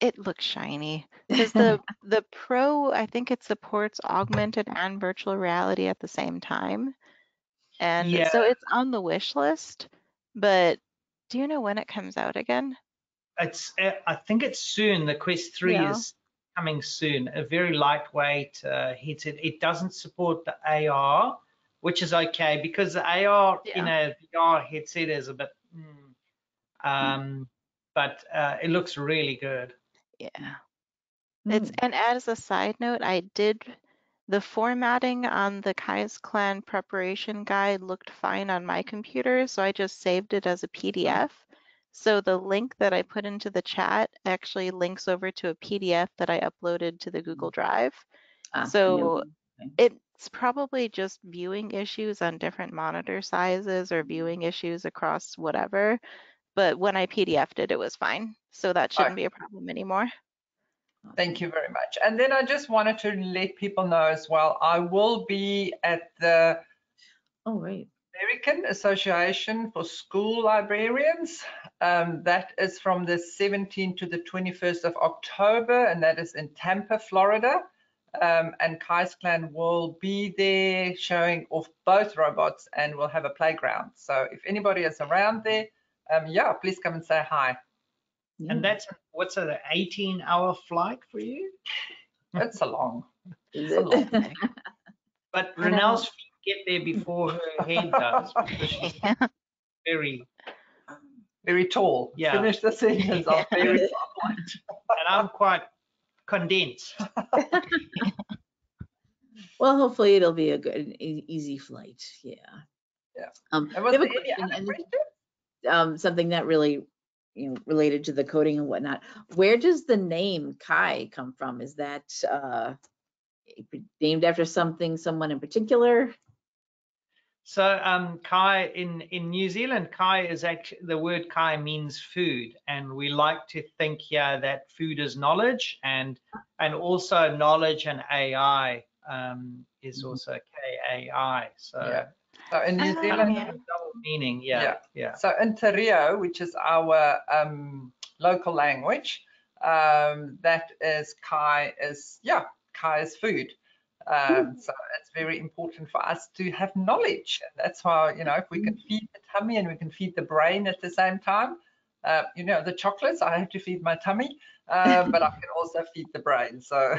S2: it looks shiny because the the Pro, I think it supports augmented and virtual reality at the same time. And so it's on the wish list, but do you know when it comes out again?
S3: It's uh, I think it's soon. The Quest 3
S2: Yeah.
S3: is coming soon. A very lightweight uh, headset. It doesn't support the AR, which is okay because the AR in a VR headset is a bit. mm, um, but uh, it looks really good.
S2: Yeah. It's
S1: Hmm.
S2: and as a side note, I did The formatting on the Kai's Clan preparation guide looked fine on my computer, so I just saved it as a PDF. So the link that I put into the chat actually links over to a PDF that I uploaded to the Google Drive.
S1: Ah,
S2: So
S1: okay.
S2: it's probably just viewing issues on different monitor sizes or viewing issues across whatever. But when I PDF'd it, it was fine. So that shouldn't be a problem anymore.
S4: Thank you very much. And then I just wanted to let people know as well, I will be at the
S1: Oh, right.
S4: American Association for School Librarians. Um, that is from the 17th to the 21st of October, and that is in Tampa, Florida. Um, and Kai's Clan will be there showing off both robots and we'll have a playground. So if anybody is around there, um, yeah, please come and say hi.
S3: And that's, what's an 18 hour flight for you?
S4: That's a long.
S1: Is
S4: a long
S1: it?
S3: But
S2: I.
S3: Ronel's feet get there before her head does. because she's very,
S4: Very tall.
S3: Yeah.
S4: Finish the sentence. I'm very
S3: and I'm quite condensed.
S1: Well, hopefully it'll be a good, an easy flight. Yeah.
S4: Yeah.
S1: Um,
S4: And was
S1: have
S4: there any
S1: question,
S4: other
S1: and, um, something that really, you know, related to the coding and whatnot. Where does the name Kai come from? Is that, uh, named after something, someone in particular?
S3: So um, Kai in in New Zealand, Kai is actually the word Kai means food, and we like to think here that food is knowledge, and and also knowledge and AI um, is
S1: Mhm.
S3: also KAI. So
S4: Yeah. So in New
S2: Ah,
S4: Zealand,
S2: yeah.
S3: double meaning. Yeah,
S4: Yeah.
S3: yeah.
S4: So in Te Reo, which is our um, local language, um, that is Kai is, yeah, Kai is food. Um, so it's very important for us to have knowledge. And that's why, you know, if we can feed the tummy and we can feed the brain at the same time, uh, you know, the chocolates, I have to feed my tummy, um, but I can also feed the brain. So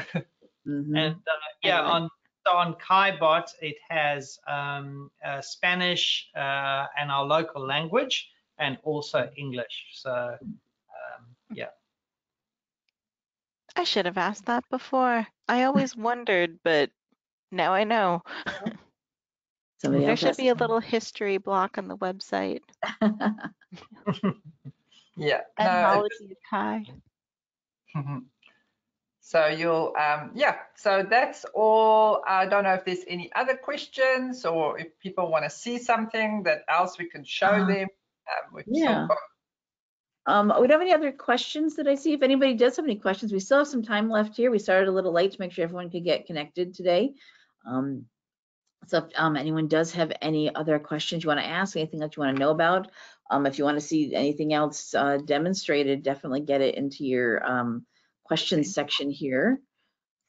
S1: Mhm.
S3: And uh, yeah,
S1: Anyway.
S3: on so on KaiBot, it has um, uh, Spanish uh, and our local language, and also English. So um, yeah.
S2: I should have asked that before. I always wondered, but now I know.
S1: Somebody
S2: There
S1: else
S2: should
S1: has
S2: be a little history block on the website.
S4: yeah. no, it-
S2: Etymology of Kai.
S4: Mhm. So you'll, um, yeah, so that's all. I don't know if there's any other questions or if people want to see something that else we can show
S1: Uh,
S4: them. Um, we've still
S1: yeah.
S4: got-
S1: Um, we don't have any other questions that I see. If anybody does have any questions, we still have some time left here. We started a little late to make sure everyone could get connected today. Um, so if um, anyone does have any other questions you want to ask, anything that you want to know about, um, if you want to see anything else uh, demonstrated, definitely get it into your um, questions section here.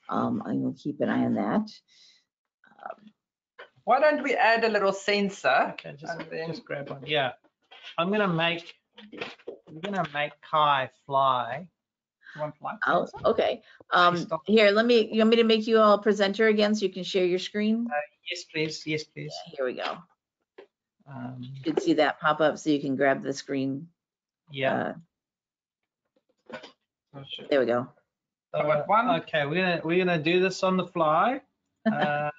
S1: Um, I will keep an eye on that.
S4: Um, Why don't we add a little sensor?
S3: Okay, just,
S4: then-
S3: just grab one. Yeah, I'm gonna make I'm gonna make Kai fly.
S4: One flight
S1: Oh,
S4: sensor?
S1: okay. Um,
S3: stop.
S1: here, let me, you want me to make you all presenter again so you can share your screen?
S3: Yes, please. Yes, please.
S1: Here we go.
S3: Um,
S1: You can see that pop up so you can grab the screen.
S3: yeah.
S1: Uh,
S4: Oh, shit.
S1: There we go.
S4: I one.
S3: Okay, we're gonna we're gonna do this on the fly. Uh,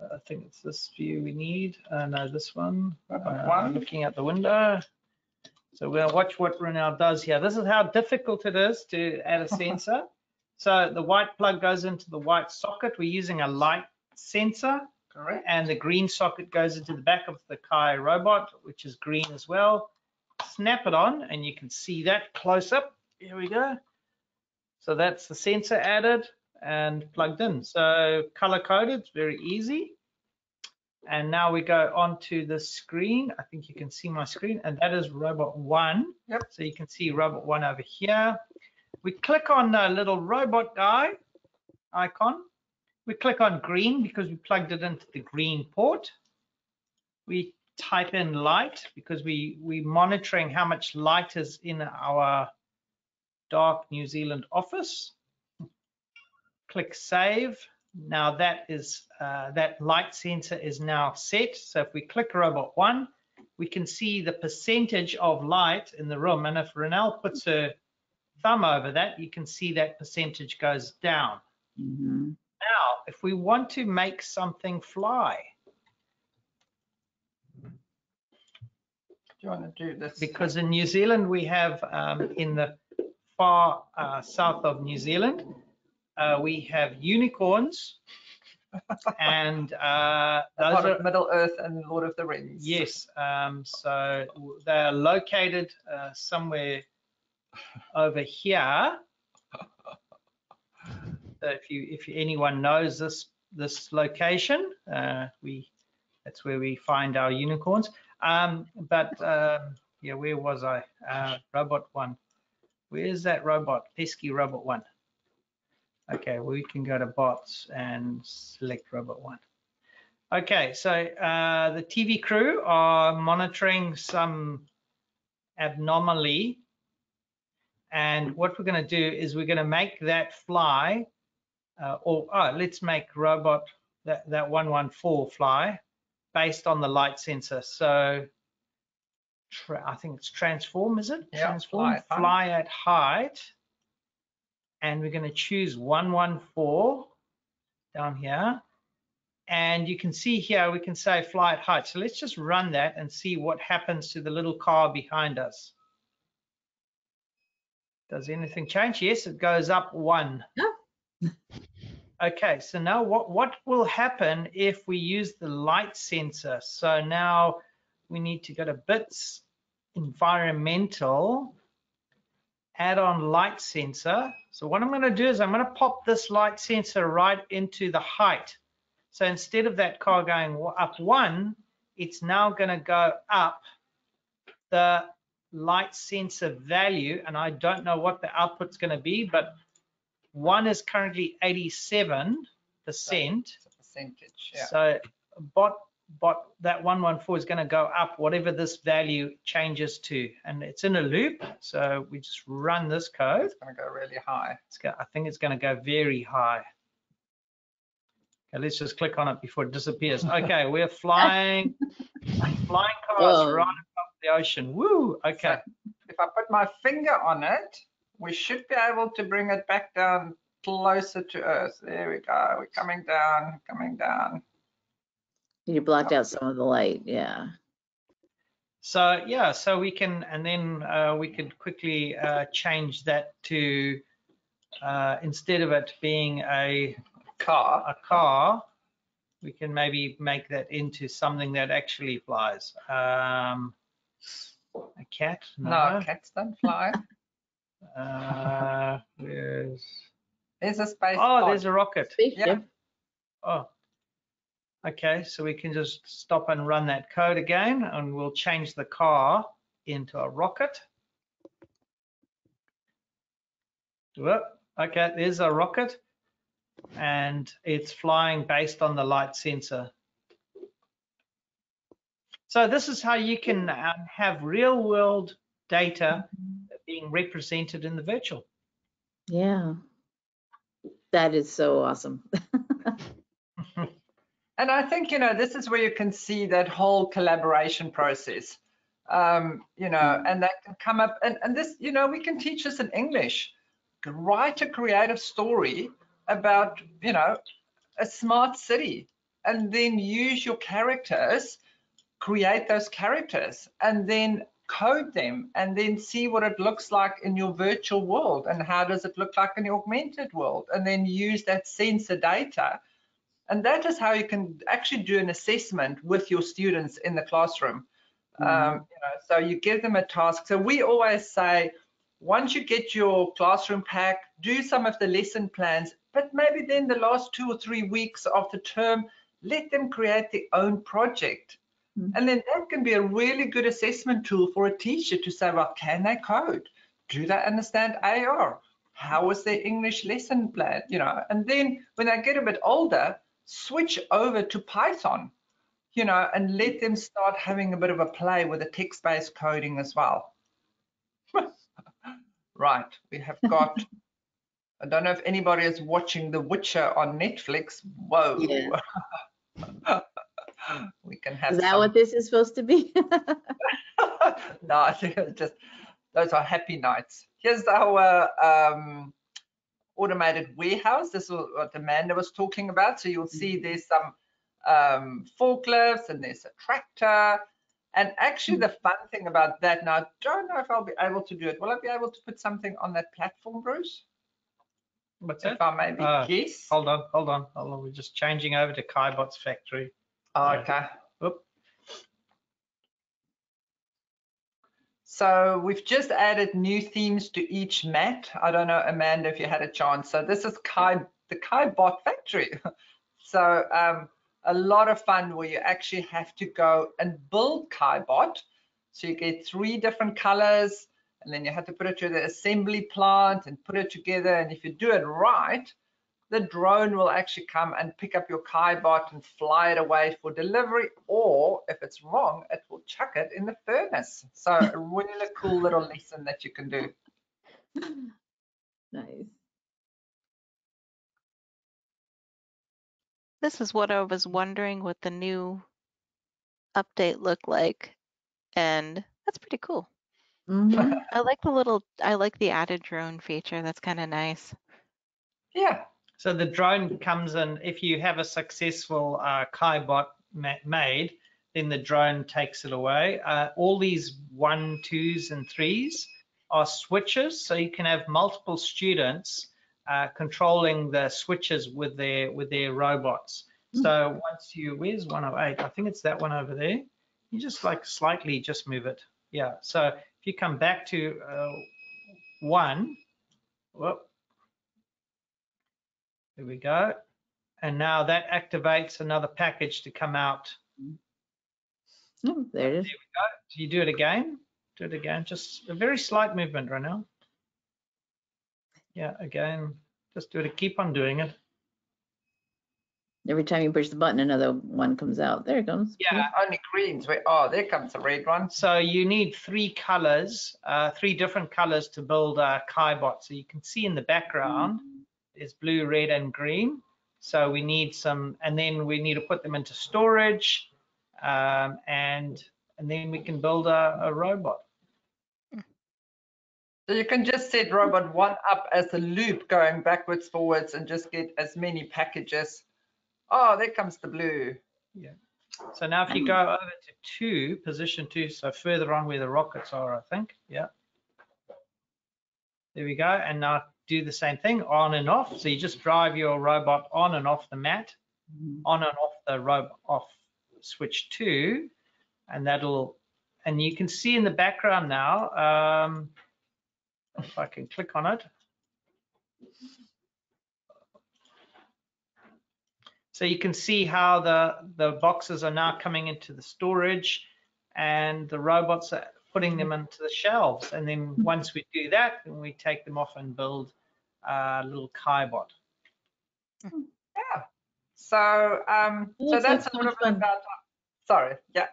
S3: I think it's this view we need. Uh, no, this one. Uh,
S4: one.
S3: Looking at the window. So we're gonna watch what Ronel does here. This is how difficult it is to add a sensor. So the white plug goes into the white socket. We're using a light sensor
S4: Correct.
S3: and the green socket goes into the back of the Kai robot, which is green as well. Snap it on and you can see that close up. Here we go. So that's the sensor added and plugged in. So color coded, it's very easy. And now we go onto the screen. I think you can see my screen and that is robot one.
S4: Yep.
S3: So you can see robot one over here. We click on the little robot guy icon. We click on green because we plugged it into the green port. We type in light because we, we monitoring how much light is in our dark New Zealand office. Click save. Now that is, uh, that light sensor is now set. So if we click robot one, we can see the percentage of light in the room. And if Ronel puts her thumb over that, you can see that percentage goes down.
S1: Mhm.
S3: Now if we want to make something fly,
S4: Do you want to do this?
S3: because in New Zealand we have um, in the far uh, south of New Zealand uh, we have unicorns, and uh, those are
S4: Middle Earth and Lord of the Rings.
S3: yes. Um, so they're located uh, somewhere over here. So if you if anyone knows this this location, uh, we that's where we find our unicorns. Um, but um, yeah, where was I? Uh, robot one. Where's that robot? Pesky robot one. Okay, we can go to bots and select robot one. Okay, so uh, the TV crew are monitoring some abnormally. And what we're going to do is we're going to make that fly, uh, or oh, let's make robot that, that 114 fly based on the light sensor. So I think it's transform, is it?
S4: Yeah,
S3: transform,
S4: fly at height.
S3: fly at height. And we're going to choose 114 down here. And you can see here, we can say fly at height. So let's just run that and see what happens to the little car behind us. Does anything change? Yes, it goes up one. Okay, so now what, what will happen if we use the light sensor? So now we need to go to bits, environmental, add on light sensor. So what I'm going to do is I'm going to pop this light sensor right into the height. So instead of that car going up one, it's now going to go up the light sensor value. And I don't know what the output's going to be, but one is currently 87%.
S4: It's a percentage. Yeah.
S3: So bot bot that 114 is going to go up whatever this value changes to and it's in a loop so we just run this code
S4: It's going to go really high.
S3: it's go, I think it's going to go very high okay let's just click on it before it disappears okay we're flying flying cars
S1: Whoa.
S3: right above the ocean woo okay
S4: If I put my finger on it, we should be able to bring it back down closer to Earth. There we go. We're coming down, coming down.
S1: You blocked out some of the light, yeah.
S3: so yeah so we can and then uh, we could quickly uh, change that to uh, instead of it being a
S4: Car.
S3: a car, we can maybe make that into something that actually flies. Um, a cat?
S4: No, cats don't fly.
S3: Uh, where's...
S4: There's a space.
S3: Oh,
S4: pod.
S3: there's a rocket.
S1: Spaceship.
S3: Oh. Okay, so we can just stop and run that code again, and we'll change the car into a rocket. Okay, there's a rocket, and it's flying based on the light sensor. So this is how you can um, have real-world data being represented in the virtual.
S1: Yeah. That is so awesome.
S4: And I think, you know, this is where you can see that whole collaboration process. Um, you know, and that can come up and, and this, you know, we can teach this in English. Write a creative story about, you know, a smart city and then use your characters, create those characters and then code them and then see what it looks like in your virtual world and how does it look like in the augmented world and then use that sensor data and that is how you can actually do an assessment with your students in the classroom. Um, you know, so you give them a task. So we always say, once you get your classroom pack, do some of the lesson plans, but maybe then the last two or three weeks of the term, let them create their own project.
S1: Mhm.
S4: And then that can be a really good assessment tool for a teacher to say, well, can they code? Do they understand AR? How is their English lesson plan? You know, and then when they get a bit older, switch over to Python, you know, and let them start having a bit of a play with the text-based coding as well. right, we have got, I don't know if anybody is watching The Witcher on Netflix. Whoa.
S1: Yeah.
S4: we can have
S1: Is that
S4: some-
S1: what this is supposed to be?
S4: no, I think it's just those are happy nights. Here's our um, automated warehouse. This is what Amanda was talking about. So you'll see there's some um, forklifts and there's a tractor. And actually the fun thing about that, now I don't know if I'll be able to do it. Will I be able to put something on that platform, Bruce?
S3: What's
S4: If
S3: that?
S4: I maybe
S3: Uh,
S4: guess.
S3: Hold on, hold on, hold on. We're just changing over to KaiBot's factory.
S4: Oh, okay. So we've just added new themes to each mat. I don't know, Amanda, if you had a chance. So this is Kai, the KaiBot factory. so um, a lot of fun where you actually have to go and build KaiBot. So you get three different colors and then you have to put it to the assembly plant and put it together. And if you do it right, the drone will actually come and pick up your KaiBot and fly it away for delivery. Or if it's wrong, it will chuck it in the furnace. So a really cool little lesson that you can do.
S1: Nice.
S2: This is what I was wondering what the new update looked like. And that's pretty cool.
S1: Mhm.
S2: I like the little, I like the added drone feature. That's kind of nice.
S4: Yeah.
S3: So the drone comes in, if you have a successful uh, KaiBot ma made, then the drone takes it away. Uh, all these one, twos, and threes are switches, so you can have multiple students uh, controlling the switches with their with their robots.
S1: Hmm.
S3: So once you, where's 108? I think it's that one over there. You just like slightly just move it. Yeah. So if you come back to uh, one, whoop, there we go. And now that activates another package to come out.
S1: Oh, there it is.
S3: Do you do it again? Do it again. Just a very slight movement right now. Yeah, again, just do it. Keep on doing it.
S1: Every time you push the button, another one comes out. There it comes.
S3: Yeah.
S4: Only greens. Wait, oh, there comes the red one.
S3: So you need three colors, uh, three different colors to build a KaiBot. So you can see in the background is blue, red, and green. So we need some, and then we need to put them into storage, um, and and then we can build a, a robot.
S4: So you can just set robot one up as a loop going backwards, forwards, and just get as many packages. Oh, there comes the blue. Yeah.
S3: So now if you go over to two, position two, so further on where the rockets are, I think, yeah. There we go, and now do the same thing, on and off. So you just drive your robot on and off the mat,
S1: Mhm.
S3: on and off the robot off switch two, and that'll, and you can see in the background now, um, if I can click on it. So you can see how the, the boxes are now coming into the storage and the robots are putting them into the shelves. And then once we do that, then we take them off and build a little KaiBot.
S4: Yeah. So um, so that's a little bit about. Sorry. Yeah.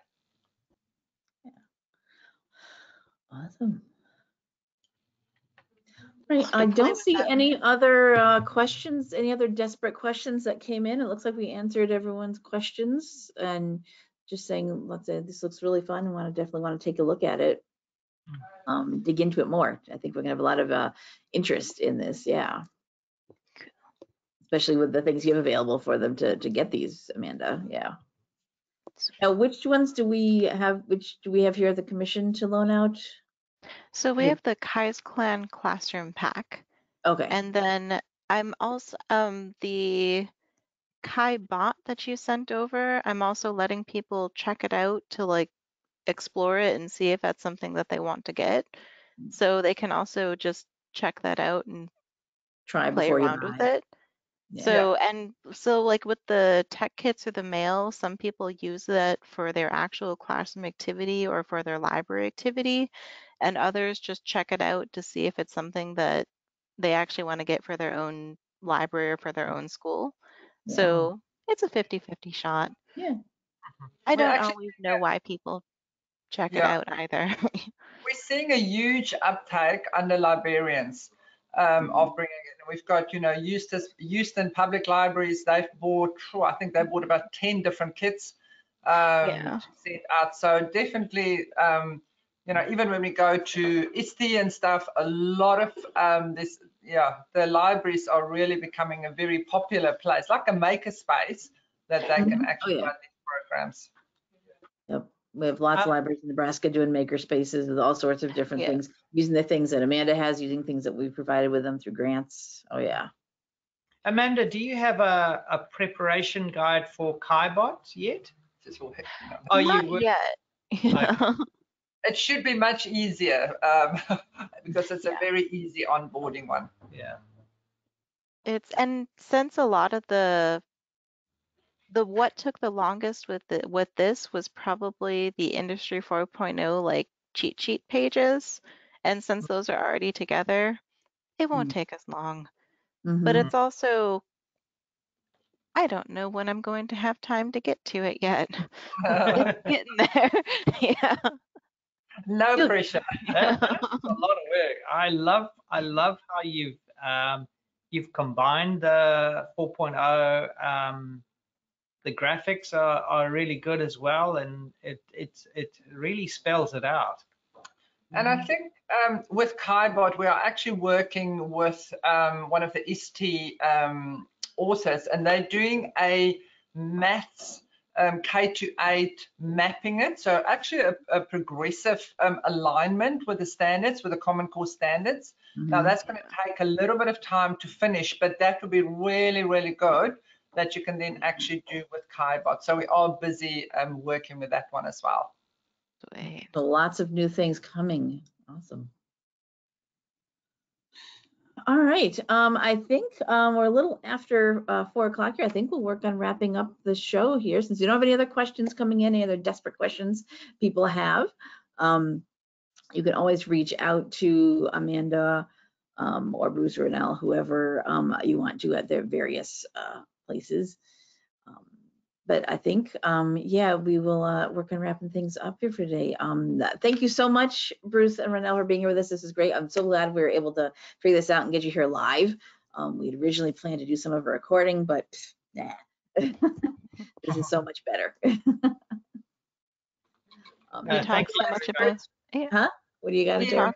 S1: Awesome. Right, I don't see any other uh, questions, any other desperate questions that came in. It looks like we answered everyone's questions and just saying, let's say, this looks really fun. want to definitely want to take a look at it. Um, dig into it more. I think we're gonna have a lot of uh, interest in this, yeah. Especially with the things you have available for them to, to get these, Amanda, yeah. Now, which ones do we have, which do we have here at the commission to loan out?
S2: So we have the Kai's Clan Classroom Pack.
S1: Okay.
S2: And then I'm also um the Kai bot that you sent over, I'm also letting people check it out to like explore it and see if that's something that they want to get.
S1: Mm.
S2: So they can also just check that out and
S1: Try
S2: play
S1: before you
S2: around with it.
S1: Yeah.
S2: So and so like with the tech kits or the mail, some people use that for their actual classroom activity or for their library activity, and others just check it out to see if it's something that they actually want to get for their own library or for their own school.
S1: Yeah.
S2: So it's a 50-50 shot.
S1: Yeah.
S2: I don't
S4: actually
S2: always know why people check it
S4: Yeah.
S2: out either.
S4: We're seeing a huge uptake under librarians um, of bringing it. We've got, you know, Eustis, Houston Public Libraries, they've bought, phew, I think they bought about 10 different kits um,
S2: Yeah.
S4: to send out. So definitely, um, you know, even when we go to ISTE and stuff, a lot of um, this, yeah, the libraries are really becoming a very popular place, like a maker space that they can
S1: Mhm. Oh,
S4: actually
S1: yeah.
S4: run these programs.
S1: Yep. We have lots of
S3: Uh,
S1: libraries in Nebraska doing maker spaces with all sorts of different
S2: Yeah.
S1: things, using the things that Amanda has, using things that we've provided with them through grants. Oh, yeah.
S3: Amanda, do you have a, a preparation guide for KaiBot yet?
S4: Just all hectic now.
S3: Oh, you
S2: Not
S3: would-
S2: yet.
S4: It should be much easier um, because it's a
S2: Yeah.
S4: very easy onboarding one.
S3: Yeah.
S2: It's and since a lot of the the what took the longest with the with this was probably the industry 4.0 like cheat sheet pages and since those are already together it won't
S1: Mm.
S2: take as long
S1: Mhm.
S2: but it's also I don't know when I'm going to have time to get to it yet. It's getting there. yeah.
S4: no pressure.
S3: That- that's a lot of work. I love I love how you've um, you've combined the 4.0. Um, the graphics are, are really good as well, and it it's it really spells it out.
S4: And I think um, with KaiBot, we are actually working with um, one of the ISTE um, authors, and they're doing a maths um, K to 8 mapping it. So actually a, a progressive um, alignment with the standards, with the Common Core standards. Now
S1: Mhm.
S4: that's going to take a little bit of time to finish, but that would be really, really good that you can then actually do with KaiBot. So we are busy um, working with that one as well.
S2: Sweet.
S1: So lots of new things coming. Awesome. All right. Um, I think um, we're a little after uh, four o'clock here. I think we'll work on wrapping up the show here since you don't have any other questions coming in, any other desperate questions people have. Um, you can always reach out to Amanda um, or Bruce or Nell, whoever um, you want to at their various uh, places. Um, but I think, um, yeah, we will uh, work on wrapping things up here for today. Um, thank you so much, Bruce and Ronel, for being here with us. This is great. I'm so glad we were able to figure this out and get you here live. Um, we'd originally planned to do some of our recording, but nah, this is so much better. um,
S2: We
S3: Uh,
S2: talk so
S3: you,
S2: much
S3: everybody.
S2: about
S1: what do you got to do?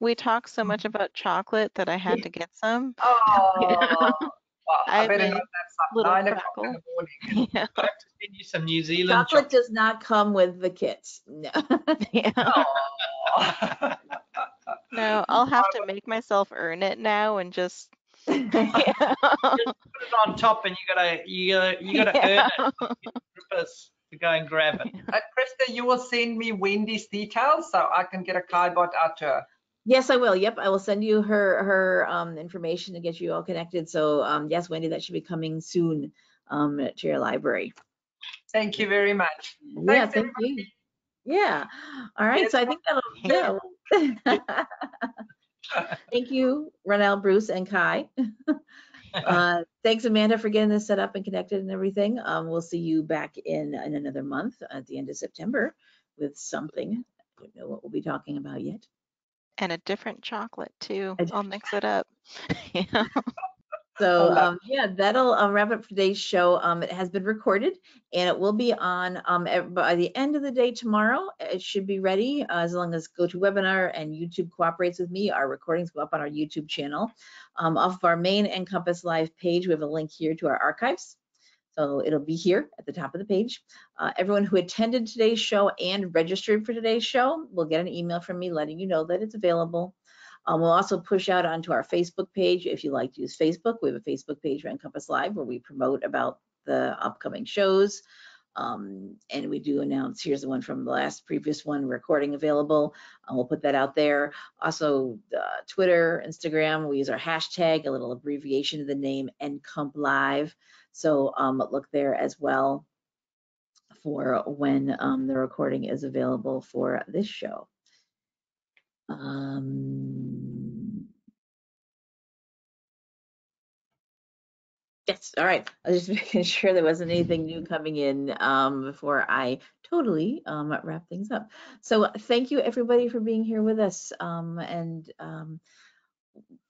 S2: we talk so much about chocolate that I had to get some.
S4: Oh, well, I
S2: I've
S4: better
S2: been
S4: not have some
S2: little
S4: nine o'clock in the morning.
S2: yeah.
S3: I have to send you some New Zealand
S1: Chocolate does not come with the kits. No.
S2: yeah. No, I'll have to make myself earn it now and just yeah.
S3: put it on top, and you gotta you gotta you gotta
S2: Yeah.
S3: earn it. To go and grab it.
S4: And uh, Krista, you will send me Wendy's details so I can get a KaiBot out to her.
S1: Yes, I will. Yep, I will send you her her um, information to get you all connected. So um, yes, Wendy, that should be coming soon um, to your library.
S4: Thank you very much.
S1: yeah,
S4: Thanks,
S1: thank you. Yeah. All right.
S4: Yes,
S1: So I think that'll. Yeah. thank you, Ronel, Bruce, and Kai. uh, thanks, Amanda, for getting this set up and connected and everything. Um, we'll see you back in in another month at the end of September with something. I don't know what we'll be talking about yet.
S2: And a different chocolate too. I'll mix it up. yeah.
S1: So um, yeah, that'll uh, wrap up today's show. Um, it has been recorded and it will be on um, by the end of the day tomorrow. It should be ready uh, as long as GoToWebinar and YouTube cooperates with me. Our recordings go up on our YouTube channel. Um, off of our main NCompass Live page, we have a link here to our archives. So it'll be here at the top of the page. Uh, everyone who attended today's show and registered for today's show will get an email from me letting you know that it's available. Um, we'll also push out onto our Facebook page if you like to use Facebook. We have a Facebook page for NCompass Live where we promote about the upcoming shows. Um, and we do announce, here's the one from the last previous one, recording available. Uh, we'll put that out there. Also, uh, Twitter, Instagram, we use our hashtag, a little abbreviation of the name, NComp Live. So um, look there as well for when um, the recording is available for this show. Um, yes, all right. I was just making sure there wasn't anything new coming in um, before I totally um, wrap things up. So thank you everybody for being here with us um, and um,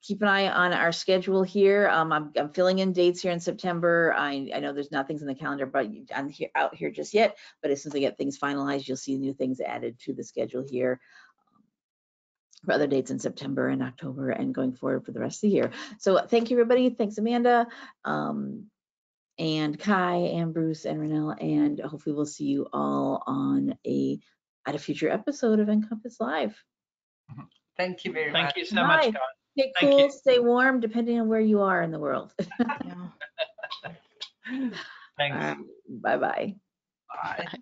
S1: keep an eye on our schedule here. Um, I'm, I'm filling in dates here in September. I, I know there's not things in the calendar, but I'm here out here just yet. But as soon as I get things finalized, you'll see new things added to the schedule here. for other dates in September and October and going forward for the rest of the year. So thank you, everybody. Thanks, Amanda. Um, and Kai and Bruce and Ronel, and hopefully we'll see you all on a at a future episode of NCompass Live.
S4: Thank you very
S3: Thank
S4: much.
S3: you so much,
S1: Bye.
S3: guys.
S1: Stay
S3: Thank
S1: cool,
S3: you.
S1: stay warm, depending on where you are in the world.
S2: Yeah.
S3: Thanks.
S1: Bye bye.
S3: Bye.
S2: Bye.